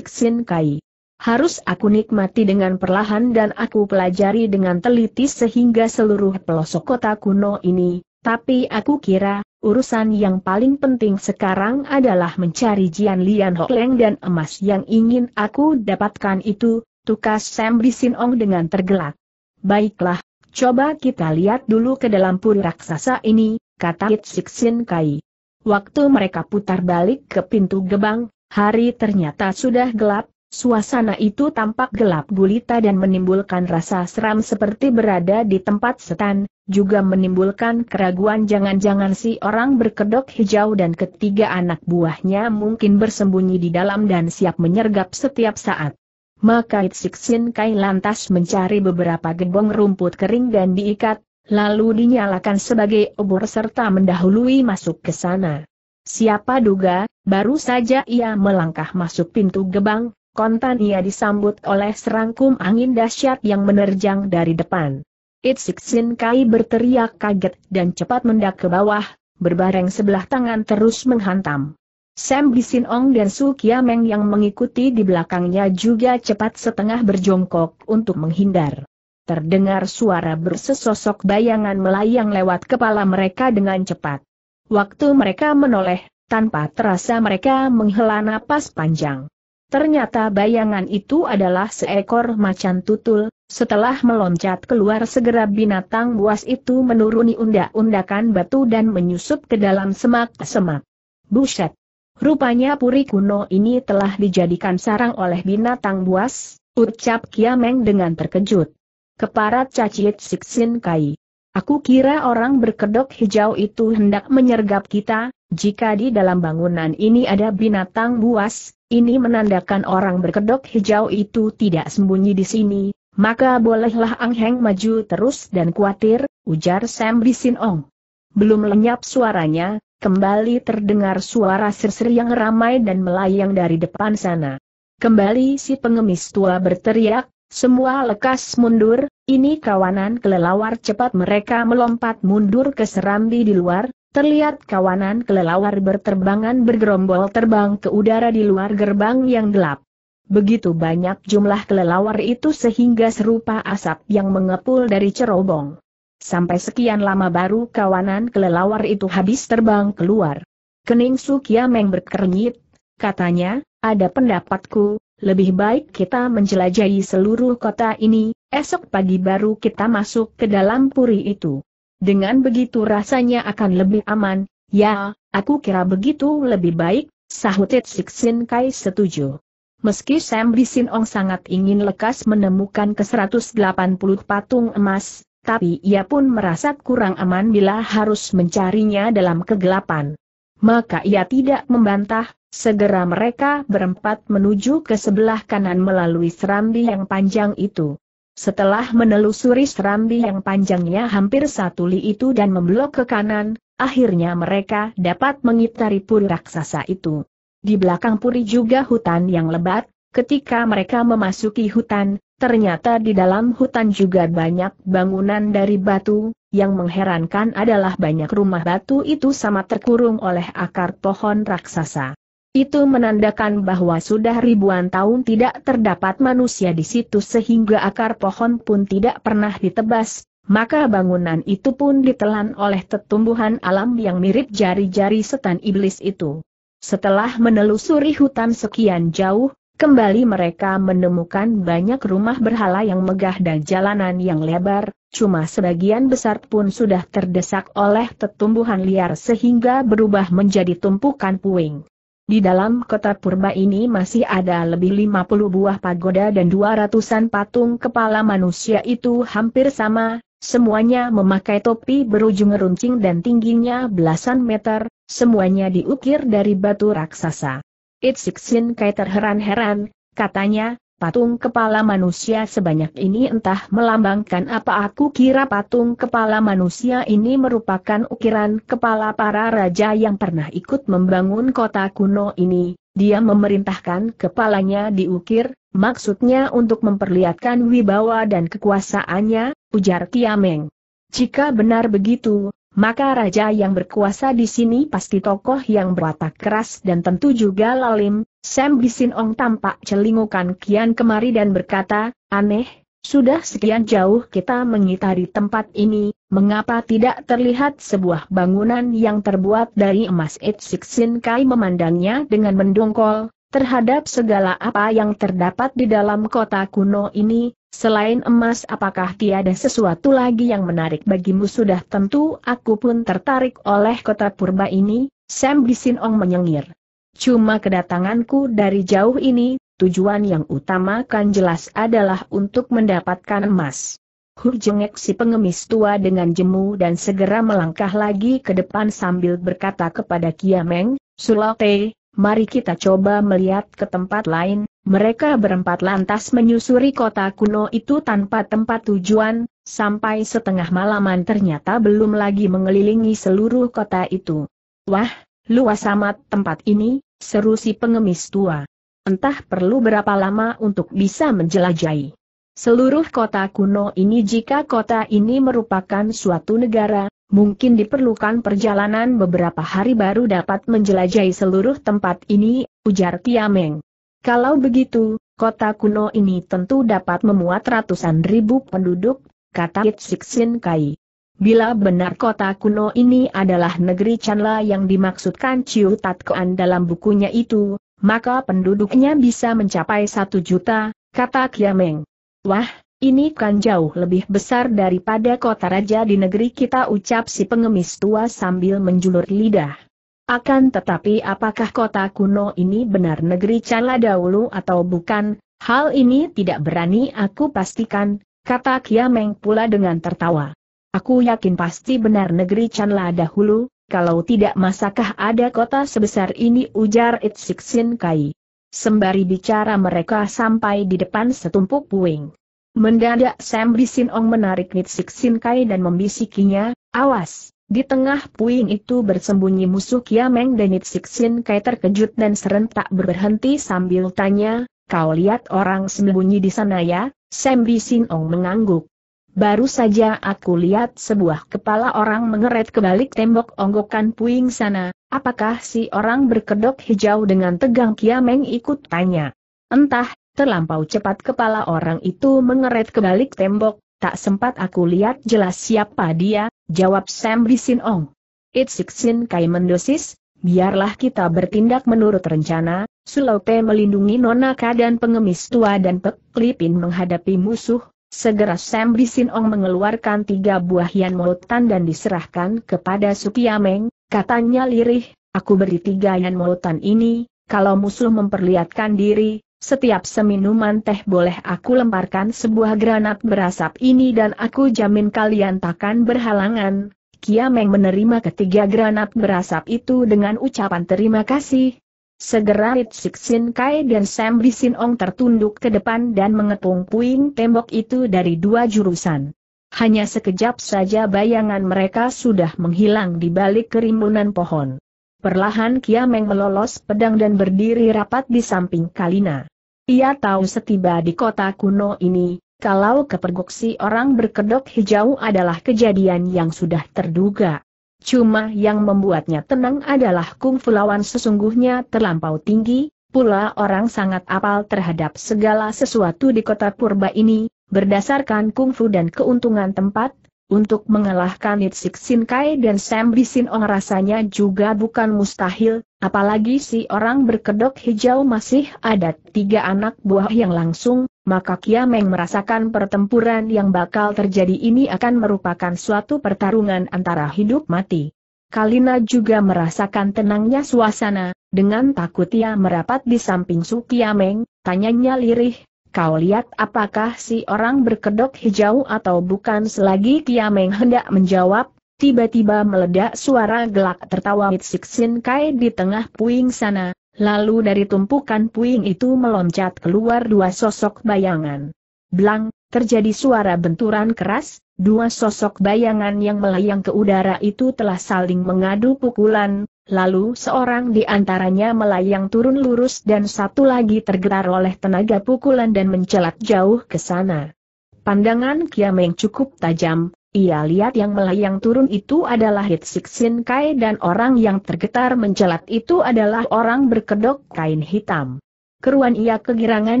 Sin Kai harus aku nikmati dengan perlahan dan aku pelajari dengan teliti sehingga seluruh pelosok kota kuno ini, tapi aku kira, urusan yang paling penting sekarang adalah mencari Jian Lian Leng dan emas yang ingin aku dapatkan itu, tukas Sam Bisin Ong dengan tergelak. Baiklah, Coba kita lihat dulu ke dalam puri raksasa ini, kata Itsik Sin Kai. Waktu mereka putar balik ke pintu gebang, hari ternyata sudah gelap, suasana itu tampak gelap gulita dan menimbulkan rasa seram seperti berada di tempat setan, juga menimbulkan keraguan jangan-jangan si orang berkedok hijau dan ketiga anak buahnya mungkin bersembunyi di dalam dan siap menyergap setiap saat. Maka Itsik Sin Kai lantas mencari beberapa gebong rumput kering dan diikat, lalu dinyalakan sebagai obor serta mendahului masuk ke sana. Siapa duga, baru saja ia melangkah masuk pintu gebang, kontan ia disambut oleh serangkum angin dahsyat yang menerjang dari depan. Itsik Sin Kai berteriak kaget dan cepat mendak ke bawah, berbareng sebelah tangan terus menghantam. Sam Bisin Ong dan Su Kiameng yang mengikuti di belakangnya juga cepat setengah berjongkok untuk menghindar. Terdengar suara bersesosok bayangan melayang lewat kepala mereka dengan cepat. Waktu mereka menoleh, tanpa terasa mereka menghela napas panjang. Ternyata bayangan itu adalah seekor macan tutul, setelah meloncat keluar segera binatang buas itu menuruni undak-undakan batu dan menyusup ke dalam semak-semak. Buset! Rupanya puri kuno ini telah dijadikan sarang oleh binatang buas, ucap Kiameng dengan terkejut. Keparat cacit Siksin Kai. Aku kira orang berkedok hijau itu hendak menyergap kita, jika di dalam bangunan ini ada binatang buas, ini menandakan orang berkedok hijau itu tidak sembunyi di sini, maka bolehlah Ang Heng maju terus dan khawatir, ujar Sam Bisin Ong. Belum lenyap suaranya, kembali terdengar suara serseri yang ramai dan melayang dari depan sana. Kembali si pengemis tua berteriak, semua lekas mundur, ini kawanan kelelawar cepat mereka melompat mundur ke serambi di luar, terlihat kawanan kelelawar berterbangan bergerombol terbang ke udara di luar gerbang yang gelap. Begitu banyak jumlah kelelawar itu sehingga serupa asap yang mengepul dari cerobong. Sampai sekian lama baru kawanan kelelawar itu habis terbang keluar. Kening Su Kiameng berkernyit, katanya, ada pendapatku, lebih baik kita menjelajahi seluruh kota ini, esok pagi baru kita masuk ke dalam puri itu. Dengan begitu rasanya akan lebih aman, ya, aku kira begitu lebih baik, sahut Siksin Kai setuju. Meski Sam Bisin Ong sangat ingin lekas menemukan ke 180 patung emas, tapi ia pun merasa kurang aman bila harus mencarinya dalam kegelapan. Maka ia tidak membantah, segera mereka berempat menuju ke sebelah kanan melalui serambi yang panjang itu. Setelah menelusuri serambi yang panjangnya hampir satu li itu dan memblok ke kanan, akhirnya mereka dapat mengitari puri raksasa itu. Di belakang puri juga hutan yang lebat, ketika mereka memasuki hutan, Ternyata di dalam hutan juga banyak bangunan dari batu, yang mengherankan adalah banyak rumah batu itu sama terkurung oleh akar pohon raksasa. Itu menandakan bahwa sudah ribuan tahun tidak terdapat manusia di situ sehingga akar pohon pun tidak pernah ditebas, maka bangunan itu pun ditelan oleh tetumbuhan alam yang mirip jari-jari setan iblis itu. Setelah menelusuri hutan sekian jauh, Kembali mereka menemukan banyak rumah berhala yang megah dan jalanan yang lebar, cuma sebagian besar pun sudah terdesak oleh tetumbuhan liar sehingga berubah menjadi tumpukan puing. Di dalam kota purba ini masih ada lebih 50 buah pagoda dan 200-an patung kepala manusia itu hampir sama, semuanya memakai topi berujung runcing dan tingginya belasan meter, semuanya diukir dari batu raksasa. Itsik Sin Kai terheran-heran, katanya, patung kepala manusia sebanyak ini entah melambangkan apa aku kira patung kepala manusia ini merupakan ukiran kepala para raja yang pernah ikut membangun kota kuno ini, dia memerintahkan kepalanya diukir, maksudnya untuk memperlihatkan wibawa dan kekuasaannya, ujar Kiameng. Jika benar begitu, maka raja yang berkuasa di sini pasti tokoh yang berwatak keras dan tentu juga lalim, Sam Bisin Ong tampak celingukan kian kemari dan berkata, aneh, sudah sekian jauh kita mengitari tempat ini, mengapa tidak terlihat sebuah bangunan yang terbuat dari emas? Itsik Sin Kai memandangnya dengan mendongkol, terhadap segala apa yang terdapat di dalam kota kuno ini, Selain emas apakah tiada sesuatu lagi yang menarik bagimu sudah tentu aku pun tertarik oleh kota purba ini, Sam Bisin Ong menyengir. Cuma kedatanganku dari jauh ini, tujuan yang utama kan jelas adalah untuk mendapatkan emas. Hu jengek si pengemis tua dengan jemu dan segera melangkah lagi ke depan sambil berkata kepada Kiameng, Sulate, mari kita coba melihat ke tempat lain, mereka berempat lantas menyusuri kota kuno itu tanpa tempat tujuan, sampai setengah malaman ternyata belum lagi mengelilingi seluruh kota itu. Wah, luas amat tempat ini, seru si pengemis tua. Entah perlu berapa lama untuk bisa menjelajahi. Seluruh kota kuno ini jika kota ini merupakan suatu negara, mungkin diperlukan perjalanan beberapa hari baru dapat menjelajahi seluruh tempat ini, ujar Tiameng. Kalau begitu, kota kuno ini tentu dapat memuat ratusan ribu penduduk, kata Itsiksin Kai. Bila benar kota kuno ini adalah negeri Chanla yang dimaksudkan Ciu Tatkoan dalam bukunya itu, maka penduduknya bisa mencapai satu juta, kata Kiameng. Wah, ini kan jauh lebih besar daripada kota raja di negeri kita ucap si pengemis tua sambil menjulur lidah. Akan tetapi apakah kota kuno ini benar negeri Cala dahulu atau bukan, hal ini tidak berani aku pastikan, kata Kiameng pula dengan tertawa. Aku yakin pasti benar negeri Chanla dahulu, kalau tidak masakah ada kota sebesar ini ujar Itsiksin Kai. Sembari bicara mereka sampai di depan setumpuk puing. Mendadak Sam Bisin Ong menarik Itsiksin Kai dan membisikinya, awas, di tengah puing itu bersembunyi musuh Kiameng dan Itsiksin Kai terkejut dan serentak berhenti sambil tanya, kau lihat orang sembunyi di sana ya, Sam Bisin Ong mengangguk. Baru saja aku lihat sebuah kepala orang mengeret ke balik tembok onggokan puing sana, apakah si orang berkedok hijau dengan tegang Kiameng ikut tanya. Entah, terlampau cepat kepala orang itu mengeret ke balik tembok, tak sempat aku lihat jelas siapa dia, jawab Sam Bisin Ong. Itsiksin Kai mendosis, biarlah kita bertindak menurut rencana, Sulote melindungi Nona dan pengemis tua dan Pek Lipin menghadapi musuh, segera Sam Bisin Ong mengeluarkan tiga buah Yan Molutan dan diserahkan kepada Sukiameng, katanya lirih, aku beri tiga Yan Molutan ini, kalau musuh memperlihatkan diri, setiap seminuman teh boleh aku lemparkan sebuah granat berasap ini dan aku jamin kalian takkan berhalangan. Kiameng menerima ketiga granat berasap itu dengan ucapan terima kasih. Segera Itsik Sin Kai dan Sam Bisin Ong tertunduk ke depan dan mengepung puing tembok itu dari dua jurusan. Hanya sekejap saja bayangan mereka sudah menghilang di balik kerimbunan pohon. Perlahan Kiameng melolos pedang dan berdiri rapat di samping Kalina. Ia tahu setiba di kota kuno ini, kalau kepergok si orang berkedok hijau adalah kejadian yang sudah terduga. Cuma yang membuatnya tenang adalah kungfu lawan sesungguhnya terlampau tinggi, pula orang sangat apal terhadap segala sesuatu di kota purba ini, berdasarkan kungfu dan keuntungan tempat, untuk mengalahkan Itsik Sin Kai dan Sam Bisin Ong rasanya juga bukan mustahil, apalagi si orang berkedok hijau masih ada tiga anak buah yang langsung, maka Kiameng merasakan pertempuran yang bakal terjadi ini akan merupakan suatu pertarungan antara hidup mati. Kalina juga merasakan tenangnya suasana, dengan takut ia merapat di samping Su Kiameng, tanyanya lirih, kau lihat apakah si orang berkedok hijau atau bukan selagi Kiameng hendak menjawab, tiba-tiba meledak suara gelak tertawa Mitsik Sin Kai di tengah puing sana, lalu dari tumpukan puing itu meloncat keluar dua sosok bayangan. Blang, terjadi suara benturan keras, dua sosok bayangan yang melayang ke udara itu telah saling mengadu pukulan, Lalu seorang di antaranya melayang turun lurus dan satu lagi tergetar oleh tenaga pukulan dan mencelat jauh ke sana. Pandangan Kiameng cukup tajam, ia lihat yang melayang turun itu adalah Hitsik Sin Kai dan orang yang tergetar mencelat itu adalah orang berkedok kain hitam. Keruan ia kegirangan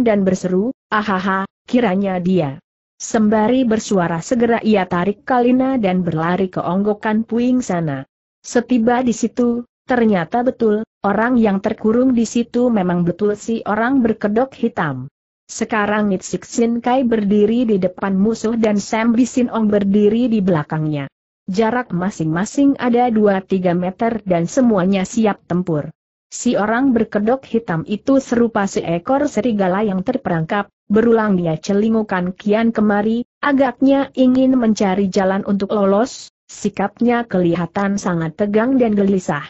dan berseru, ahaha, kiranya dia. Sembari bersuara segera ia tarik Kalina dan berlari ke onggokan puing sana. Setiba di situ, Ternyata betul, orang yang terkurung di situ memang betul si orang berkedok hitam. Sekarang Nitsik Sin Kai berdiri di depan musuh dan Sam Bisin Ong berdiri di belakangnya. Jarak masing-masing ada 2-3 meter dan semuanya siap tempur. Si orang berkedok hitam itu serupa seekor serigala yang terperangkap, berulang dia celingukan kian kemari, agaknya ingin mencari jalan untuk lolos, sikapnya kelihatan sangat tegang dan gelisah.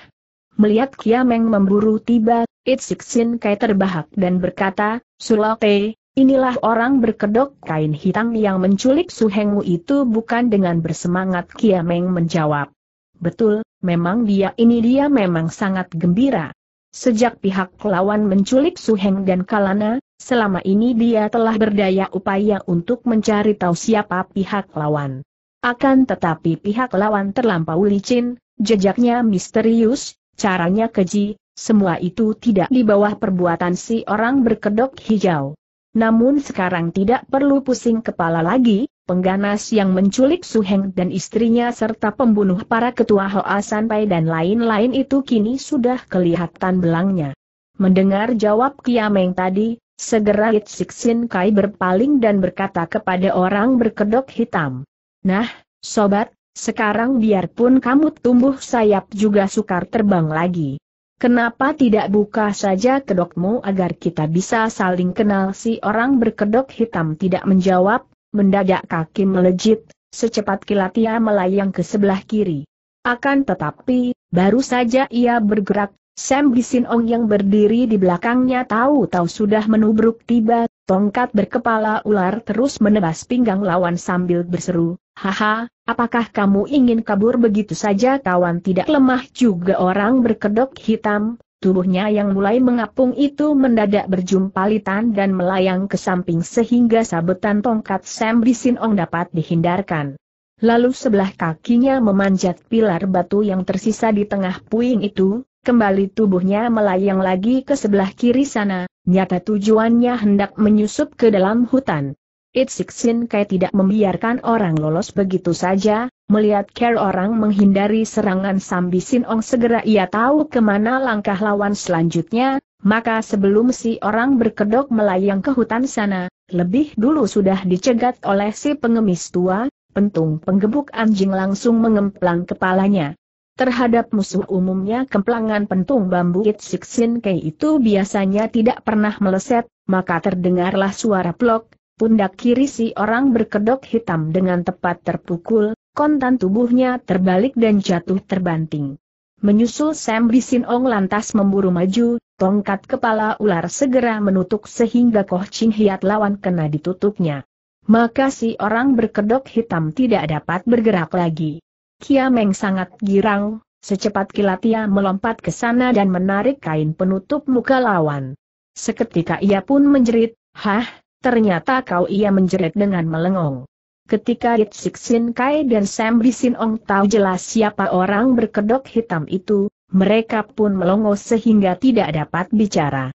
Melihat Kiameng memburu tiba, Itsik Sin Kai terbahak dan berkata, Sulate, inilah orang berkedok kain hitam yang menculik Suhengmu itu bukan dengan bersemangat Kiameng menjawab. Betul, memang dia ini dia memang sangat gembira. Sejak pihak lawan menculik Suheng dan Kalana, selama ini dia telah berdaya upaya untuk mencari tahu siapa pihak lawan. Akan tetapi pihak lawan terlampau licin, jejaknya misterius, caranya keji, semua itu tidak di bawah perbuatan si orang berkedok hijau. Namun sekarang tidak perlu pusing kepala lagi, pengganas yang menculik Suheng dan istrinya serta pembunuh para ketua Hoa Sanpai dan lain-lain itu kini sudah kelihatan belangnya. Mendengar jawab Kiameng tadi, segera Hitsik Sin Kai berpaling dan berkata kepada orang berkedok hitam. Nah, sobat, sekarang biarpun kamu tumbuh sayap juga sukar terbang lagi. Kenapa tidak buka saja kedokmu agar kita bisa saling kenal si orang berkedok hitam tidak menjawab, mendadak kaki melejit, secepat kilat ia melayang ke sebelah kiri. Akan tetapi, baru saja ia bergerak, Sam Bisin Ong yang berdiri di belakangnya tahu-tahu sudah menubruk tiba, tongkat berkepala ular terus menebas pinggang lawan sambil berseru, Haha, apakah kamu ingin kabur begitu saja kawan tidak lemah juga orang berkedok hitam, tubuhnya yang mulai mengapung itu mendadak berjumpalitan dan melayang ke samping sehingga sabetan tongkat Sam Ong dapat dihindarkan. Lalu sebelah kakinya memanjat pilar batu yang tersisa di tengah puing itu, kembali tubuhnya melayang lagi ke sebelah kiri sana, nyata tujuannya hendak menyusup ke dalam hutan. Itsik Sin Kai tidak membiarkan orang lolos begitu saja, melihat care orang menghindari serangan Sambi Sin Ong segera ia tahu ke mana langkah lawan selanjutnya, maka sebelum si orang berkedok melayang ke hutan sana, lebih dulu sudah dicegat oleh si pengemis tua, pentung penggebuk anjing langsung mengemplang kepalanya. Terhadap musuh umumnya kemplangan pentung bambu Itsik Sin Kai itu biasanya tidak pernah meleset, maka terdengarlah suara plok, pundak kiri si orang berkedok hitam dengan tepat terpukul, kontan tubuhnya terbalik dan jatuh terbanting. Menyusul Sam Bisin Ong lantas memburu maju, tongkat kepala ular segera menutup sehingga Koh Ching Hiat lawan kena ditutupnya. Maka si orang berkedok hitam tidak dapat bergerak lagi. Kia Meng sangat girang, secepat kilat ia melompat ke sana dan menarik kain penutup muka lawan. Seketika ia pun menjerit, Hah, Ternyata kau ia menjerit dengan melengong. Ketika Itsik Sin Kai dan Sam Bisin Ong tahu jelas siapa orang berkedok hitam itu, mereka pun melongo sehingga tidak dapat bicara.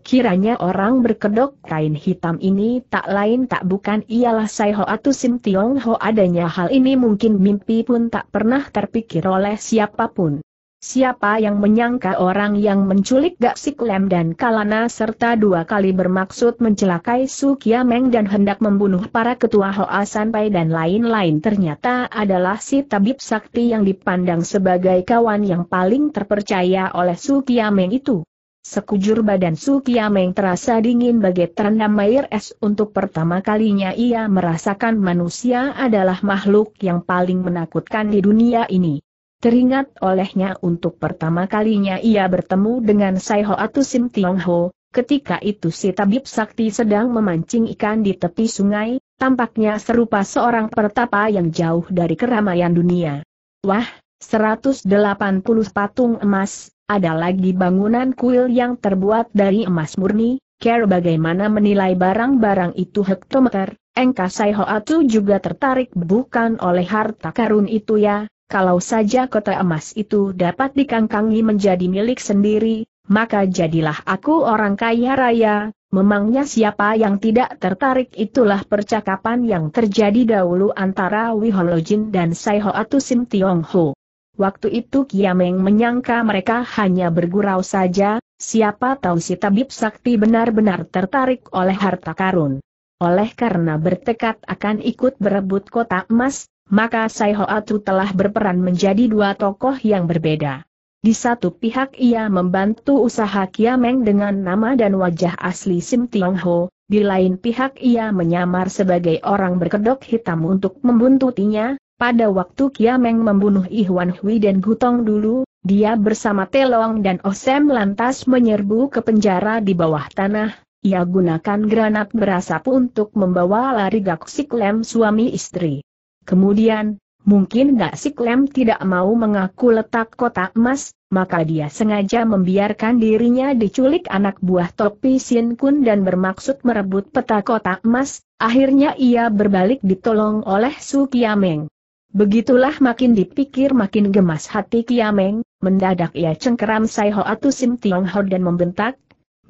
Kiranya orang berkedok kain hitam ini tak lain tak bukan ialah Sai Ho atau Sim Tiong Ho adanya hal ini mungkin mimpi pun tak pernah terpikir oleh siapa pun. Siapa yang menyangka orang yang menculik Gak Siklem dan Kalana serta dua kali bermaksud mencelakai Su Kiameng dan hendak membunuh para ketua Hoa Sanpai dan lain-lain ternyata adalah si tabib sakti yang dipandang sebagai kawan yang paling terpercaya oleh Su Kiameng itu. Sekujur badan Su Kiameng terasa dingin bagai terendam air es untuk pertama kalinya ia merasakan manusia adalah makhluk yang paling menakutkan di dunia ini. Teringat olehnya untuk pertama kalinya ia bertemu dengan Sai Ho atau Sim Tiong Ho, ketika itu si tabib sakti sedang memancing ikan di tepi sungai, tampaknya serupa seorang pertapa yang jauh dari keramaian dunia. Wah, 180 patung emas, ada lagi bangunan kuil yang terbuat dari emas murni, care bagaimana menilai barang-barang itu hektometer, Engka Sai Atu juga tertarik bukan oleh harta karun itu ya, kalau saja kota emas itu dapat dikangkangi menjadi milik sendiri, maka jadilah aku orang kaya raya, memangnya siapa yang tidak tertarik itulah percakapan yang terjadi dahulu antara Wiholojin dan Sai Ho Sim Tiong Ho. Waktu itu Kiameng menyangka mereka hanya bergurau saja, siapa tahu si tabib sakti benar-benar tertarik oleh harta karun. Oleh karena bertekad akan ikut berebut kota emas, maka Sai Hoatu telah berperan menjadi dua tokoh yang berbeda. Di satu pihak ia membantu usaha Kiameng dengan nama dan wajah asli Sim Tiong Ho, di lain pihak ia menyamar sebagai orang berkedok hitam untuk membuntutinya, pada waktu Kiameng membunuh Ihwan Hui dan Gutong dulu, dia bersama Telong dan Osem lantas menyerbu ke penjara di bawah tanah. Ia gunakan granat berasap untuk membawa lari Gak Siklem suami istri. Kemudian, mungkin Gak Siklem tidak mau mengaku letak kotak emas, maka dia sengaja membiarkan dirinya diculik anak buah Topi Sin Kun dan bermaksud merebut peta kotak emas, akhirnya ia berbalik ditolong oleh Su Kiameng. Begitulah makin dipikir makin gemas hati Kiameng, mendadak ia cengkeram Sai Hoatu Sim Tiong Ho dan membentak,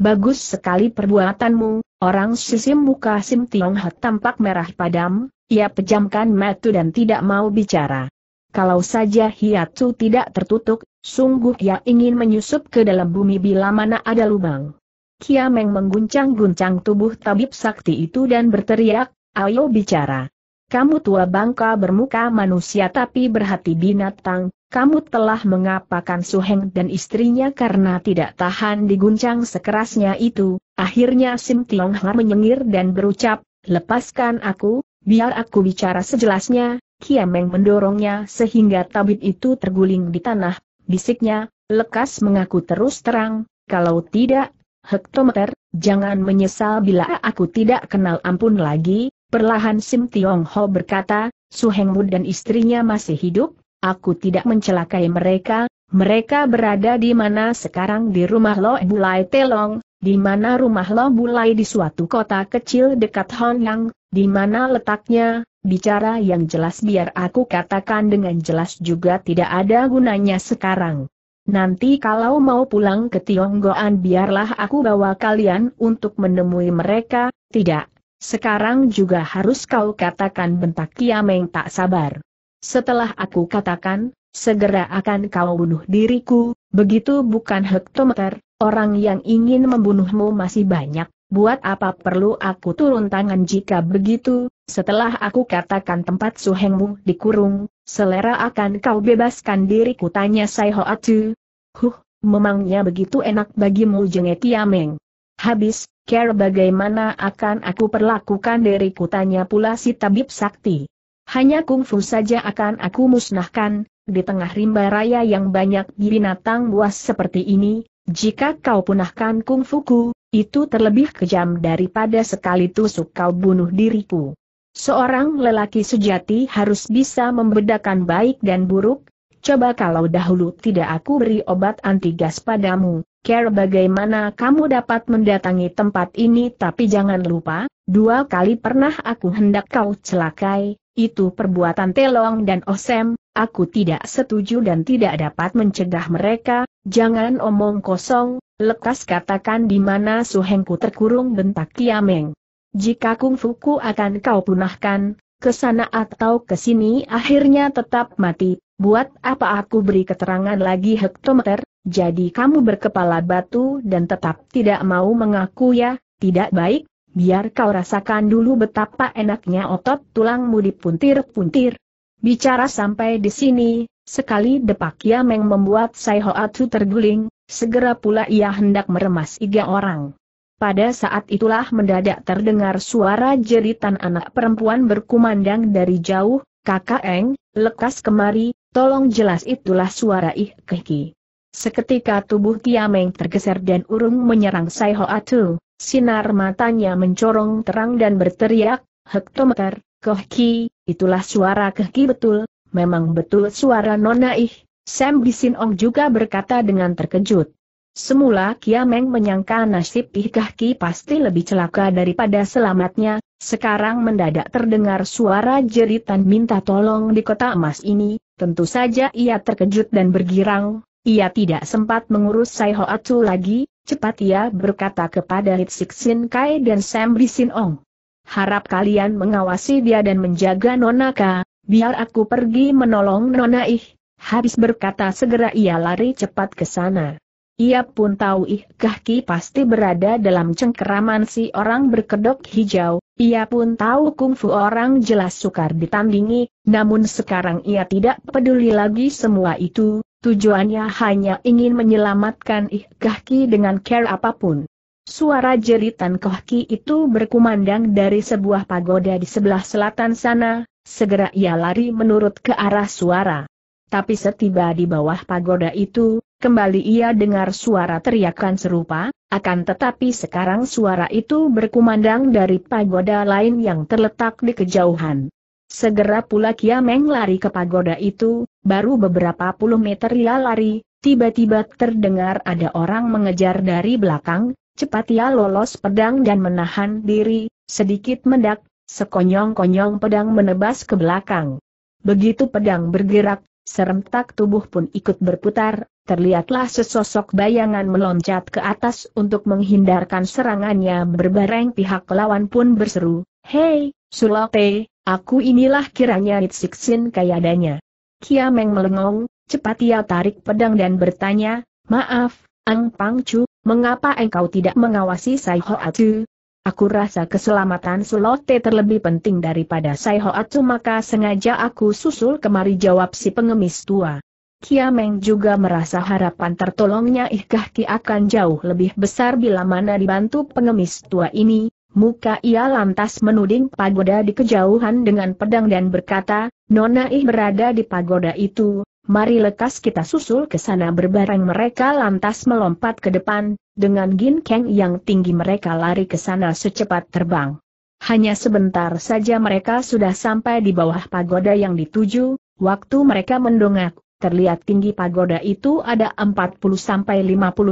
Bagus sekali perbuatanmu, orang sisim muka Sim Tiong Ho tampak merah padam, ia pejamkan mata dan tidak mau bicara. Kalau saja hiatu tidak tertutup, sungguh ia ingin menyusup ke dalam bumi bila mana ada lubang. Kiameng mengguncang-guncang tubuh tabib sakti itu dan berteriak, ayo bicara. Kamu tua bangka bermuka manusia tapi berhati binatang, kamu telah mengapakan Suheng dan istrinya karena tidak tahan diguncang sekerasnya itu. Akhirnya Sim Tiong Ha menyengir dan berucap, lepaskan aku, biar aku bicara sejelasnya. Kiameng mendorongnya sehingga tabib itu terguling di tanah, bisiknya, lekas mengaku terus terang, kalau tidak, hektometer, jangan menyesal bila aku tidak kenal ampun lagi, Perlahan Sim Tiong Ho berkata, Su Heng Mu dan istrinya masih hidup, aku tidak mencelakai mereka, mereka berada di mana sekarang di rumah Lo Bulai Telong, di mana rumah Lo Bulai di suatu kota kecil dekat Honyang, di mana letaknya, bicara yang jelas biar aku katakan dengan jelas juga tidak ada gunanya sekarang. Nanti kalau mau pulang ke Tionggoan biarlah aku bawa kalian untuk menemui mereka, tidak. Sekarang juga harus kau katakan bentak Kiameng tak sabar. Setelah aku katakan, segera akan kau bunuh diriku, begitu bukan hektometer, orang yang ingin membunuhmu masih banyak, buat apa perlu aku turun tangan jika begitu, setelah aku katakan tempat suhengmu dikurung, selera akan kau bebaskan diriku tanya Sai Hoatu. Huh, memangnya begitu enak bagimu jengek Kiameng. Habis, care bagaimana akan aku perlakukan diriku tanya pula si tabib sakti. Hanya kungfu saja akan aku musnahkan, di tengah rimba raya yang banyak binatang buas seperti ini, jika kau punahkan kungfuku, itu terlebih kejam daripada sekali tusuk kau bunuh diriku. Seorang lelaki sejati harus bisa membedakan baik dan buruk, coba kalau dahulu tidak aku beri obat anti gas padamu, Care bagaimana kamu dapat mendatangi tempat ini tapi jangan lupa, dua kali pernah aku hendak kau celakai, itu perbuatan Telong dan Osem, aku tidak setuju dan tidak dapat mencegah mereka, jangan omong kosong, lekas katakan di mana suhengku terkurung bentak Kiameng. Jika kungfuku akan kau punahkan, ke sana atau ke sini akhirnya tetap mati, buat apa aku beri keterangan lagi hektometer, jadi kamu berkepala batu dan tetap tidak mau mengaku ya, tidak baik, biar kau rasakan dulu betapa enaknya otot tulangmu dipuntir-puntir. Bicara sampai di sini, sekali depak Yameng membuat Sai Hoatsu terguling, segera pula ia hendak meremas tiga orang. Pada saat itulah mendadak terdengar suara jeritan anak perempuan berkumandang dari jauh, kakak Eng, lekas kemari, tolong jelas itulah suara Ih Keki. Seketika tubuh Kiameng tergeser dan urung menyerang Sai Hoatu, sinar matanya mencorong terang dan berteriak, hektometer, Kohki, itulah suara Kohki betul, memang betul suara Nona Ih. Sam Bisin Ong juga berkata dengan terkejut. Semula Kiameng menyangka nasib Ih Kahki pasti lebih celaka daripada selamatnya, sekarang mendadak terdengar suara jeritan minta tolong di kota emas ini, tentu saja ia terkejut dan bergirang, ia tidak sempat mengurus Sai Hoatsu lagi, cepat ia berkata kepada Hitsik Sin Kai dan Sam Bisin Ong. Harap kalian mengawasi dia dan menjaga Nona Ka, biar aku pergi menolong Nona Ih. habis berkata segera ia lari cepat ke sana. Ia pun tahu ih kaki pasti berada dalam cengkeraman si orang berkedok hijau, ia pun tahu kungfu orang jelas sukar ditandingi, namun sekarang ia tidak peduli lagi semua itu, tujuannya hanya ingin menyelamatkan ih kaki dengan care apa pun. Suara jeritan kaki itu berkumandang dari sebuah pagoda di sebelah selatan sana, segera ia lari menurut ke arah suara. Tapi setiba di bawah pagoda itu, Kembali ia dengar suara teriakan serupa, akan tetapi sekarang suara itu berkumandang dari pagoda lain yang terletak di kejauhan. Segera pula Kiameng lari ke pagoda itu, baru beberapa puluh meter ia lari, tiba-tiba terdengar ada orang mengejar dari belakang, cepat ia lolos pedang dan menahan diri, sedikit mendak, sekonyong-konyong pedang menebas ke belakang. Begitu pedang bergerak, serentak tubuh pun ikut berputar, terlihatlah sesosok bayangan meloncat ke atas untuk menghindarkan serangannya berbareng pihak lawan pun berseru, Hei, Sulote, aku inilah kiranya Itsiksin kayadanya. Kiameng melengong, cepat ia tarik pedang dan bertanya, Maaf, Ang Pangcu, mengapa engkau tidak mengawasi Sai Hoatu? Aku rasa keselamatan Sulote terlebih penting daripada Sai maka sengaja aku susul kemari jawab si pengemis tua. Kiameng juga merasa harapan tertolongnya Ihkah Ki akan jauh lebih besar bila mana dibantu pengemis tua ini, muka ia lantas menuding pagoda di kejauhan dengan pedang dan berkata, Nona Ih berada di pagoda itu, mari lekas kita susul ke sana berbareng mereka lantas melompat ke depan, dengan Gin Keng yang tinggi mereka lari ke sana secepat terbang. Hanya sebentar saja mereka sudah sampai di bawah pagoda yang dituju, waktu mereka mendongak, terlihat tinggi pagoda itu ada 40-50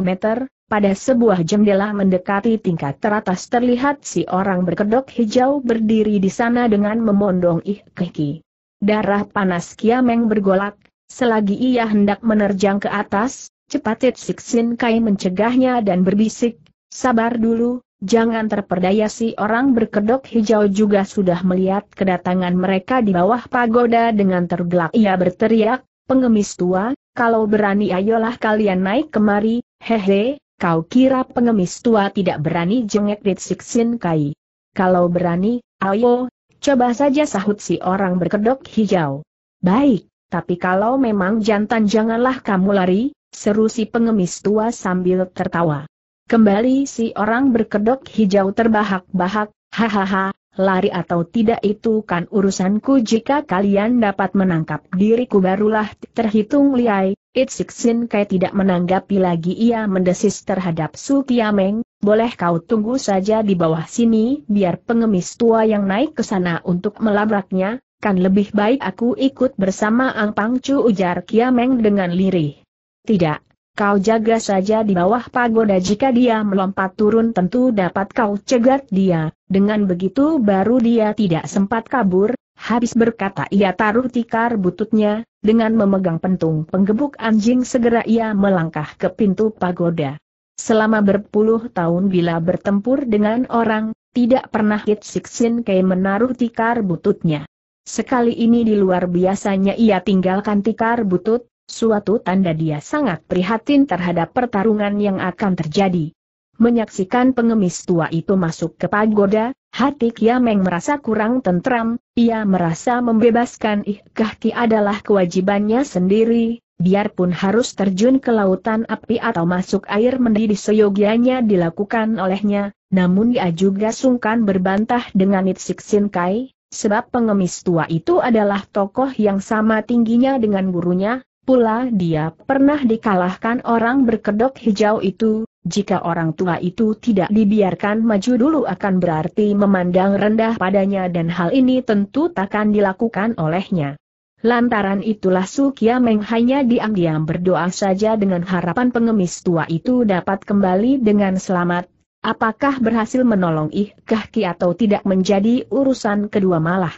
meter, pada sebuah jendela mendekati tingkat teratas terlihat si orang berkedok hijau berdiri di sana dengan memondong ih keki. Darah panas Kiameng bergolak, selagi ia hendak menerjang ke atas, cepat Siksin Kai mencegahnya dan berbisik, sabar dulu, jangan terperdaya si orang berkedok hijau juga sudah melihat kedatangan mereka di bawah pagoda dengan tergelak ia berteriak, pengemis tua, kalau berani ayolah kalian naik kemari, hehe, kau kira pengemis tua tidak berani jengek Siksin Kai. Kalau berani, ayo, coba saja sahut si orang berkedok hijau. Baik, tapi kalau memang jantan janganlah kamu lari, seru si pengemis tua sambil tertawa. Kembali si orang berkedok hijau terbahak-bahak, hahaha, lari atau tidak itu kan urusanku jika kalian dapat menangkap diriku barulah terhitung liai, Itsiksin Kai tidak menanggapi lagi ia mendesis terhadap Su Kiameng, boleh kau tunggu saja di bawah sini biar pengemis tua yang naik ke sana untuk melabraknya, kan lebih baik aku ikut bersama Ang Pangcu ujar Kiameng dengan lirih. Tidak, kau jaga saja di bawah pagoda jika dia melompat turun tentu dapat kau cegat dia, dengan begitu baru dia tidak sempat kabur, habis berkata ia taruh tikar bututnya, dengan memegang pentung penggebuk anjing segera ia melangkah ke pintu pagoda. Selama berpuluh tahun bila bertempur dengan orang, tidak pernah Hit Siksin Kei menaruh tikar bututnya. Sekali ini di luar biasanya ia tinggalkan tikar butut, Suatu tanda dia sangat prihatin terhadap pertarungan yang akan terjadi. Menyaksikan pengemis tua itu masuk ke pagoda, hati Kiameng merasa kurang tentram, ia merasa membebaskan Ih Kahki adalah kewajibannya sendiri, biarpun harus terjun ke lautan api atau masuk air mendidih seyogianya dilakukan olehnya, namun ia juga sungkan berbantah dengan Itsik Sin Kai, sebab pengemis tua itu adalah tokoh yang sama tingginya dengan gurunya, Pula dia pernah dikalahkan orang berkedok hijau itu, jika orang tua itu tidak dibiarkan maju dulu akan berarti memandang rendah padanya dan hal ini tentu takkan dilakukan olehnya. Lantaran itulah Su Meng hanya diam-diam berdoa saja dengan harapan pengemis tua itu dapat kembali dengan selamat. Apakah berhasil menolong Ih Kahki atau tidak menjadi urusan kedua malah.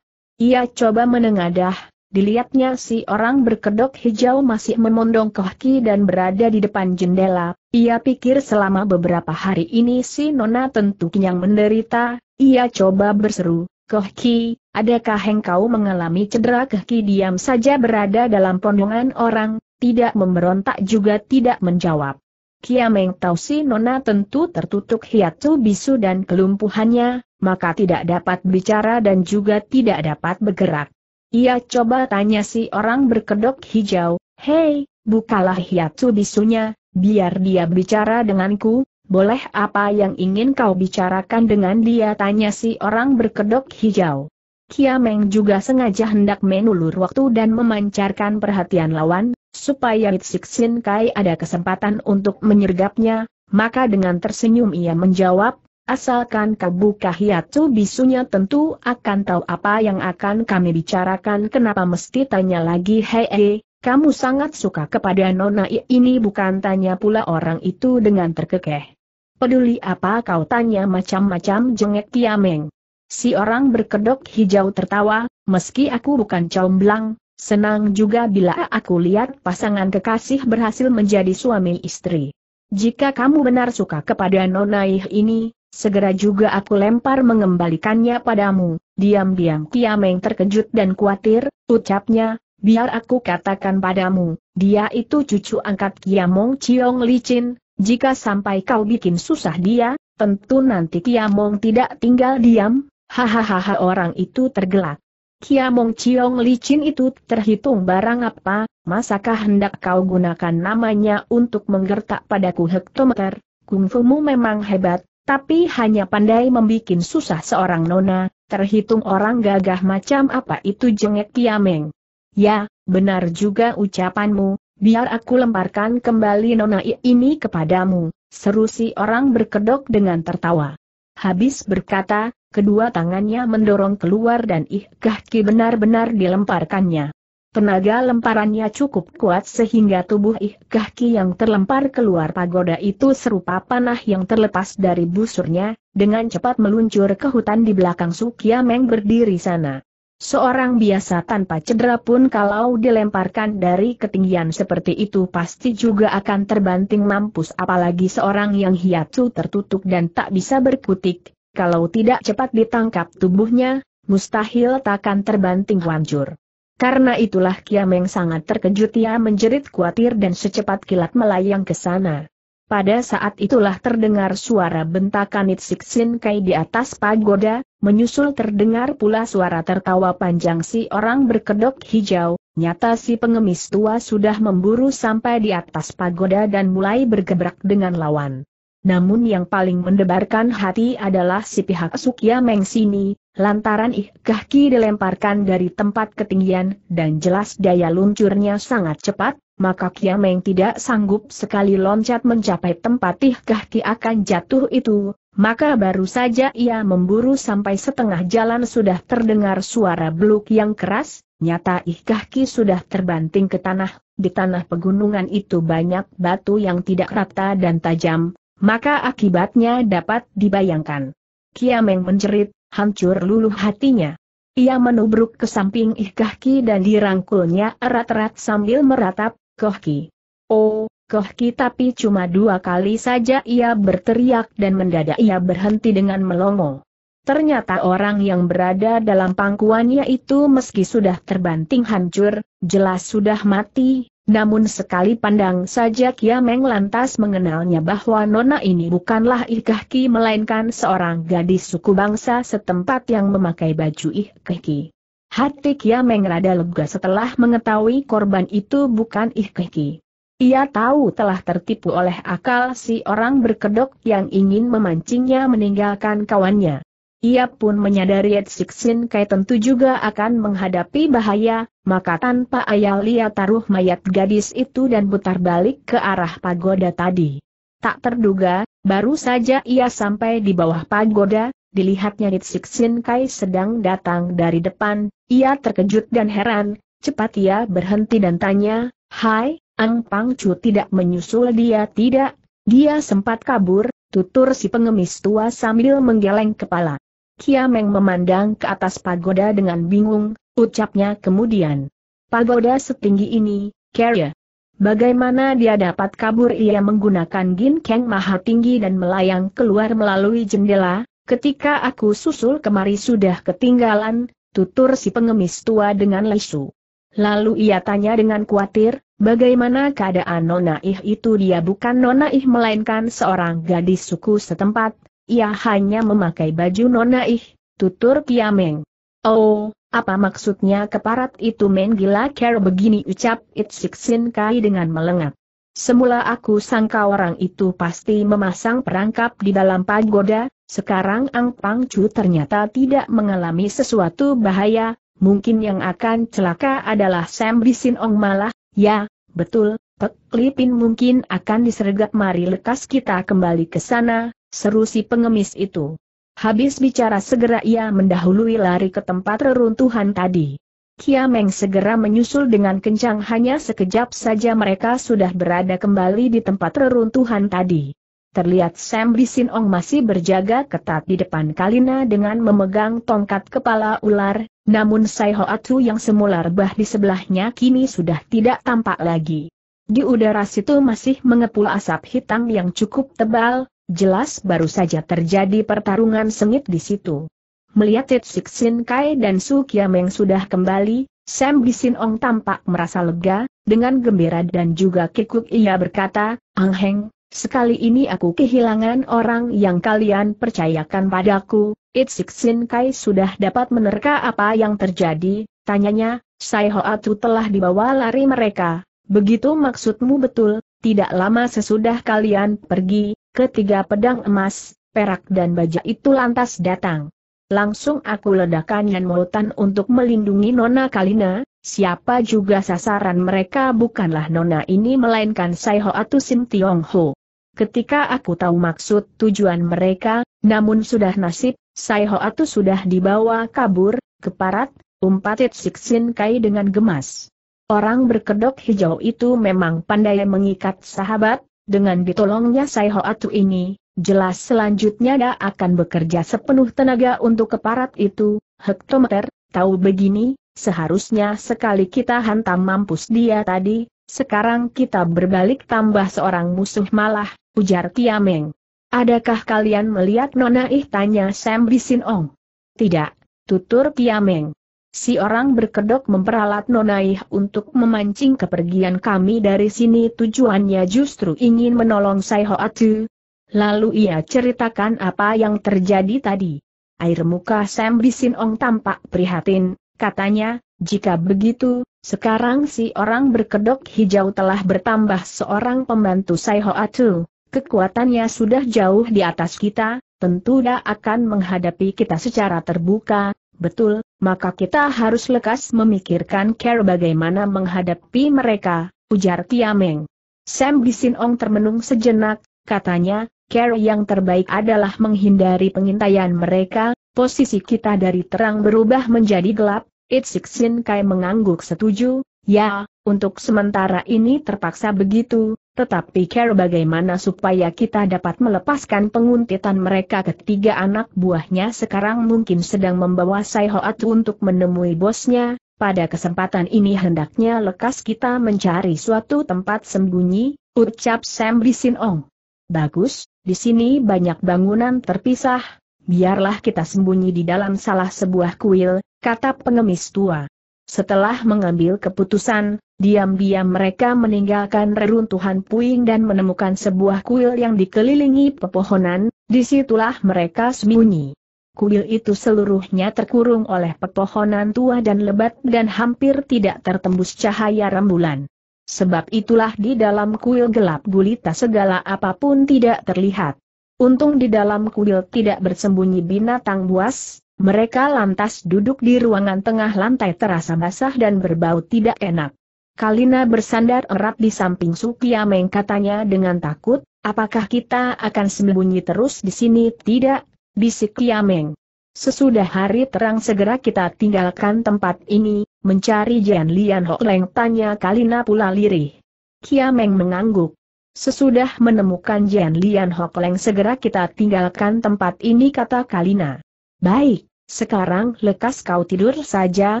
Ia coba menengadah, Dilihatnya si orang berkedok hijau masih memondong kaki dan berada di depan jendela, ia pikir selama beberapa hari ini si Nona tentu yang menderita, ia coba berseru, Koh Ki, adakah engkau mengalami cedera Ki diam saja berada dalam pondongan orang, tidak memberontak juga tidak menjawab. Kiameng tahu si Nona tentu tertutup hiatu bisu dan kelumpuhannya, maka tidak dapat bicara dan juga tidak dapat bergerak. Ia coba tanya si orang berkedok hijau, Hei, bukalah hiatu bisunya, biar dia bicara denganku, boleh apa yang ingin kau bicarakan dengan dia tanya si orang berkedok hijau. Kiameng juga sengaja hendak menulur waktu dan memancarkan perhatian lawan, supaya Itsik Sin Kai ada kesempatan untuk menyergapnya, maka dengan tersenyum ia menjawab, asalkan kau buka hiatu bisunya tentu akan tahu apa yang akan kami bicarakan kenapa mesti tanya lagi hei kamu sangat suka kepada nona ini bukan tanya pula orang itu dengan terkekeh. Peduli apa kau tanya macam-macam jengek Kiameng. Si orang berkedok hijau tertawa, meski aku bukan comblang, senang juga bila aku lihat pasangan kekasih berhasil menjadi suami istri. Jika kamu benar suka kepada nonaih ini, segera juga aku lempar mengembalikannya padamu. Diam-diam Kiameng terkejut dan khawatir, ucapnya, biar aku katakan padamu, dia itu cucu angkat Kiamong Chiong Licin, jika sampai kau bikin susah dia, tentu nanti Kiamong tidak tinggal diam, hahaha orang itu tergelak. Kiamong Chiong Licin itu terhitung barang apa, masakah hendak kau gunakan namanya untuk menggertak padaku hektometer, kungfumu memang hebat, tapi hanya pandai membikin susah seorang nona, terhitung orang gagah macam apa itu jengek Kiameng. Ya, benar juga ucapanmu, biar aku lemparkan kembali nona ini kepadamu, seru si orang berkedok dengan tertawa. Habis berkata, kedua tangannya mendorong keluar dan ih ki benar-benar dilemparkannya. Tenaga lemparannya cukup kuat sehingga tubuh ih ki yang terlempar keluar pagoda itu serupa panah yang terlepas dari busurnya, dengan cepat meluncur ke hutan di belakang Sukiameng berdiri sana. Seorang biasa tanpa cedera pun kalau dilemparkan dari ketinggian seperti itu pasti juga akan terbanting mampus apalagi seorang yang hiatu tertutup dan tak bisa berkutik, kalau tidak cepat ditangkap tubuhnya, mustahil takkan terbanting hancur. Karena itulah Kiameng sangat terkejut ia menjerit khawatir dan secepat kilat melayang ke sana. Pada saat itulah terdengar suara bentakan Itsik Sin Kai di atas pagoda, menyusul terdengar pula suara tertawa panjang si orang berkedok hijau, nyata si pengemis tua sudah memburu sampai di atas pagoda dan mulai bergebrak dengan lawan. Namun yang paling mendebarkan hati adalah si pihak Sukya Mengsini, lantaran ih kaki dilemparkan dari tempat ketinggian dan jelas daya luncurnya sangat cepat, maka Kiameng tidak sanggup sekali loncat mencapai tempat ih kaki akan jatuh itu, maka baru saja ia memburu sampai setengah jalan sudah terdengar suara beluk yang keras, nyata ih kaki sudah terbanting ke tanah, di tanah pegunungan itu banyak batu yang tidak rata dan tajam, maka akibatnya dapat dibayangkan. Kiameng menjerit, hancur luluh hatinya. Ia menubruk ke samping ih dan dirangkulnya erat-erat sambil meratap, Kohki. Oh, Kohki tapi cuma dua kali saja ia berteriak dan mendadak ia berhenti dengan melongo. Ternyata orang yang berada dalam pangkuannya itu meski sudah terbanting hancur, jelas sudah mati, namun sekali pandang saja Kiameng lantas mengenalnya bahwa nona ini bukanlah Ikahki melainkan seorang gadis suku bangsa setempat yang memakai baju Ikahki. Hati Kiameng rada lega setelah mengetahui korban itu bukan Ihkeki. Ia tahu telah tertipu oleh akal si orang berkedok yang ingin memancingnya meninggalkan kawannya. Ia pun menyadari Etsiksin Kai tentu juga akan menghadapi bahaya, maka tanpa ayal ia taruh mayat gadis itu dan putar balik ke arah pagoda tadi. Tak terduga, baru saja ia sampai di bawah pagoda, dilihatnya Nitsik Sin Kai sedang datang dari depan, ia terkejut dan heran, cepat ia berhenti dan tanya, Hai, Ang Pang Chu tidak menyusul dia tidak, dia sempat kabur, tutur si pengemis tua sambil menggeleng kepala. Kiameng memandang ke atas pagoda dengan bingung, ucapnya kemudian. Pagoda setinggi ini, carrier. Bagaimana dia dapat kabur ia menggunakan Gin Kang maha tinggi dan melayang keluar melalui jendela, Ketika aku susul kemari sudah ketinggalan, tutur si pengemis tua dengan lesu. Lalu ia tanya dengan khawatir, bagaimana keadaan Nona Ih itu dia bukan Nona Ih melainkan seorang gadis suku setempat, ia hanya memakai baju Nona Ih, tutur Kiameng. Oh, apa maksudnya keparat itu main gila care begini ucap Itsik Sin Kai dengan melengak. Semula aku sangka orang itu pasti memasang perangkap di dalam pagoda, sekarang Ang Pang Chu ternyata tidak mengalami sesuatu bahaya, mungkin yang akan celaka adalah Sam Bisin Ong malah, ya, betul, Pek Lipin mungkin akan disergap. Mari lekas kita kembali ke sana, seru si pengemis itu. Habis bicara segera ia mendahului lari ke tempat reruntuhan tadi. Kia Meng segera menyusul dengan kencang hanya sekejap saja mereka sudah berada kembali di tempat reruntuhan tadi. Terlihat Sam Bisin Ong masih berjaga ketat di depan Kalina dengan memegang tongkat kepala ular, namun Sai Hoatu yang semula rebah di sebelahnya kini sudah tidak tampak lagi. Di udara situ masih mengepul asap hitam yang cukup tebal, jelas baru saja terjadi pertarungan sengit di situ. Melihat Titsik Sin Kai dan Su Kiameng sudah kembali, Sam Bisin Ong tampak merasa lega, dengan gembira dan juga kikuk ia berkata, Ang Heng, Sekali ini aku kehilangan orang yang kalian percayakan padaku, Itsik Sin Kai sudah dapat menerka apa yang terjadi, tanyanya, Sai Hoatu telah dibawa lari mereka, begitu maksudmu betul, tidak lama sesudah kalian pergi, ketiga pedang emas, perak dan baja itu lantas datang. Langsung aku ledakan Yan Moutan untuk melindungi Nona Kalina, siapa juga sasaran mereka bukanlah Nona ini melainkan Sai Hoatu Sim Tiong Ho. Ketika aku tahu maksud tujuan mereka, namun sudah nasib, Sai Hoatu sudah dibawa kabur, keparat, umpat Siksin Kai dengan gemas. Orang berkedok hijau itu memang pandai mengikat sahabat, dengan ditolongnya Sai Hoatu ini, jelas selanjutnya dia akan bekerja sepenuh tenaga untuk keparat itu, hektometer, tahu begini, seharusnya sekali kita hantam mampus dia tadi, sekarang kita berbalik tambah seorang musuh malah, ujar Kiameng. Adakah kalian melihat Nona Ih tanya Sam Bisin Ong? Tidak, tutur Kiameng. Si orang berkedok memperalat Nona Ih untuk memancing kepergian kami dari sini. Tujuannya justru ingin menolong Sai Hoatu. Lalu ia ceritakan apa yang terjadi tadi. Air muka Sam Bisin Ong tampak prihatin, katanya, jika begitu, sekarang si orang berkedok hijau telah bertambah seorang pembantu Sai Hoatu kekuatannya sudah jauh di atas kita, tentu dia akan menghadapi kita secara terbuka, betul, maka kita harus lekas memikirkan care bagaimana menghadapi mereka, ujar Kiameng. Sam Bisin Ong termenung sejenak, katanya, care yang terbaik adalah menghindari pengintaian mereka, posisi kita dari terang berubah menjadi gelap, Itsik Sin Kai mengangguk setuju, ya, untuk sementara ini terpaksa begitu, tetapi care bagaimana supaya kita dapat melepaskan penguntitan mereka ketiga anak buahnya sekarang mungkin sedang membawa Sai Hoatu untuk menemui bosnya, pada kesempatan ini hendaknya lekas kita mencari suatu tempat sembunyi, ucap Sam Bisin Ong. Bagus, di sini banyak bangunan terpisah, biarlah kita sembunyi di dalam salah sebuah kuil, kata pengemis tua. Setelah mengambil keputusan, diam-diam mereka meninggalkan reruntuhan puing dan menemukan sebuah kuil yang dikelilingi pepohonan, di situlah mereka sembunyi. Kuil itu seluruhnya terkurung oleh pepohonan tua dan lebat dan hampir tidak tertembus cahaya rembulan. Sebab itulah di dalam kuil gelap gulita segala apa pun tidak terlihat. Untung di dalam kuil tidak bersembunyi binatang buas, mereka lantas duduk di ruangan tengah lantai terasa basah dan berbau tidak enak. Kalina bersandar erat di samping Sukiameng katanya dengan takut, apakah kita akan sembunyi terus di sini? Tidak, bisik Kiameng. Sesudah hari terang segera kita tinggalkan tempat ini, mencari Jian Lian Ho Leng tanya Kalina pula lirih. Kiameng mengangguk. Sesudah menemukan Jian Lian Ho Leng segera kita tinggalkan tempat ini kata Kalina. Baik, sekarang lekas kau tidur saja,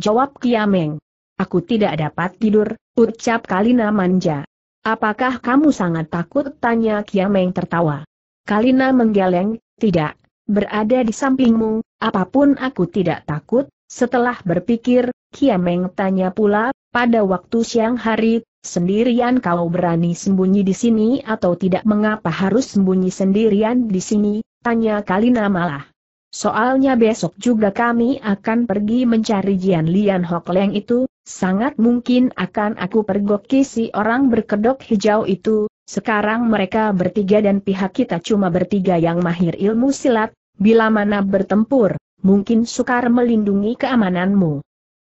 jawab Kiameng. Aku tidak dapat tidur, ucap Kalina manja. Apakah kamu sangat takut? Tanya Kiameng tertawa. Kalina menggeleng, tidak, berada di sampingmu, apa pun aku tidak takut, setelah berpikir, Kiameng tanya pula, pada waktu siang hari, sendirian kau berani sembunyi di sini atau tidak mengapa harus sembunyi sendirian di sini, tanya Kalina malah. Soalnya besok juga kami akan pergi mencari Jian Lian Hok Leng itu, sangat mungkin akan aku pergoki si orang berkedok hijau itu, sekarang mereka bertiga dan pihak kita cuma bertiga yang mahir ilmu silat, bila mana bertempur, mungkin sukar melindungi keamananmu.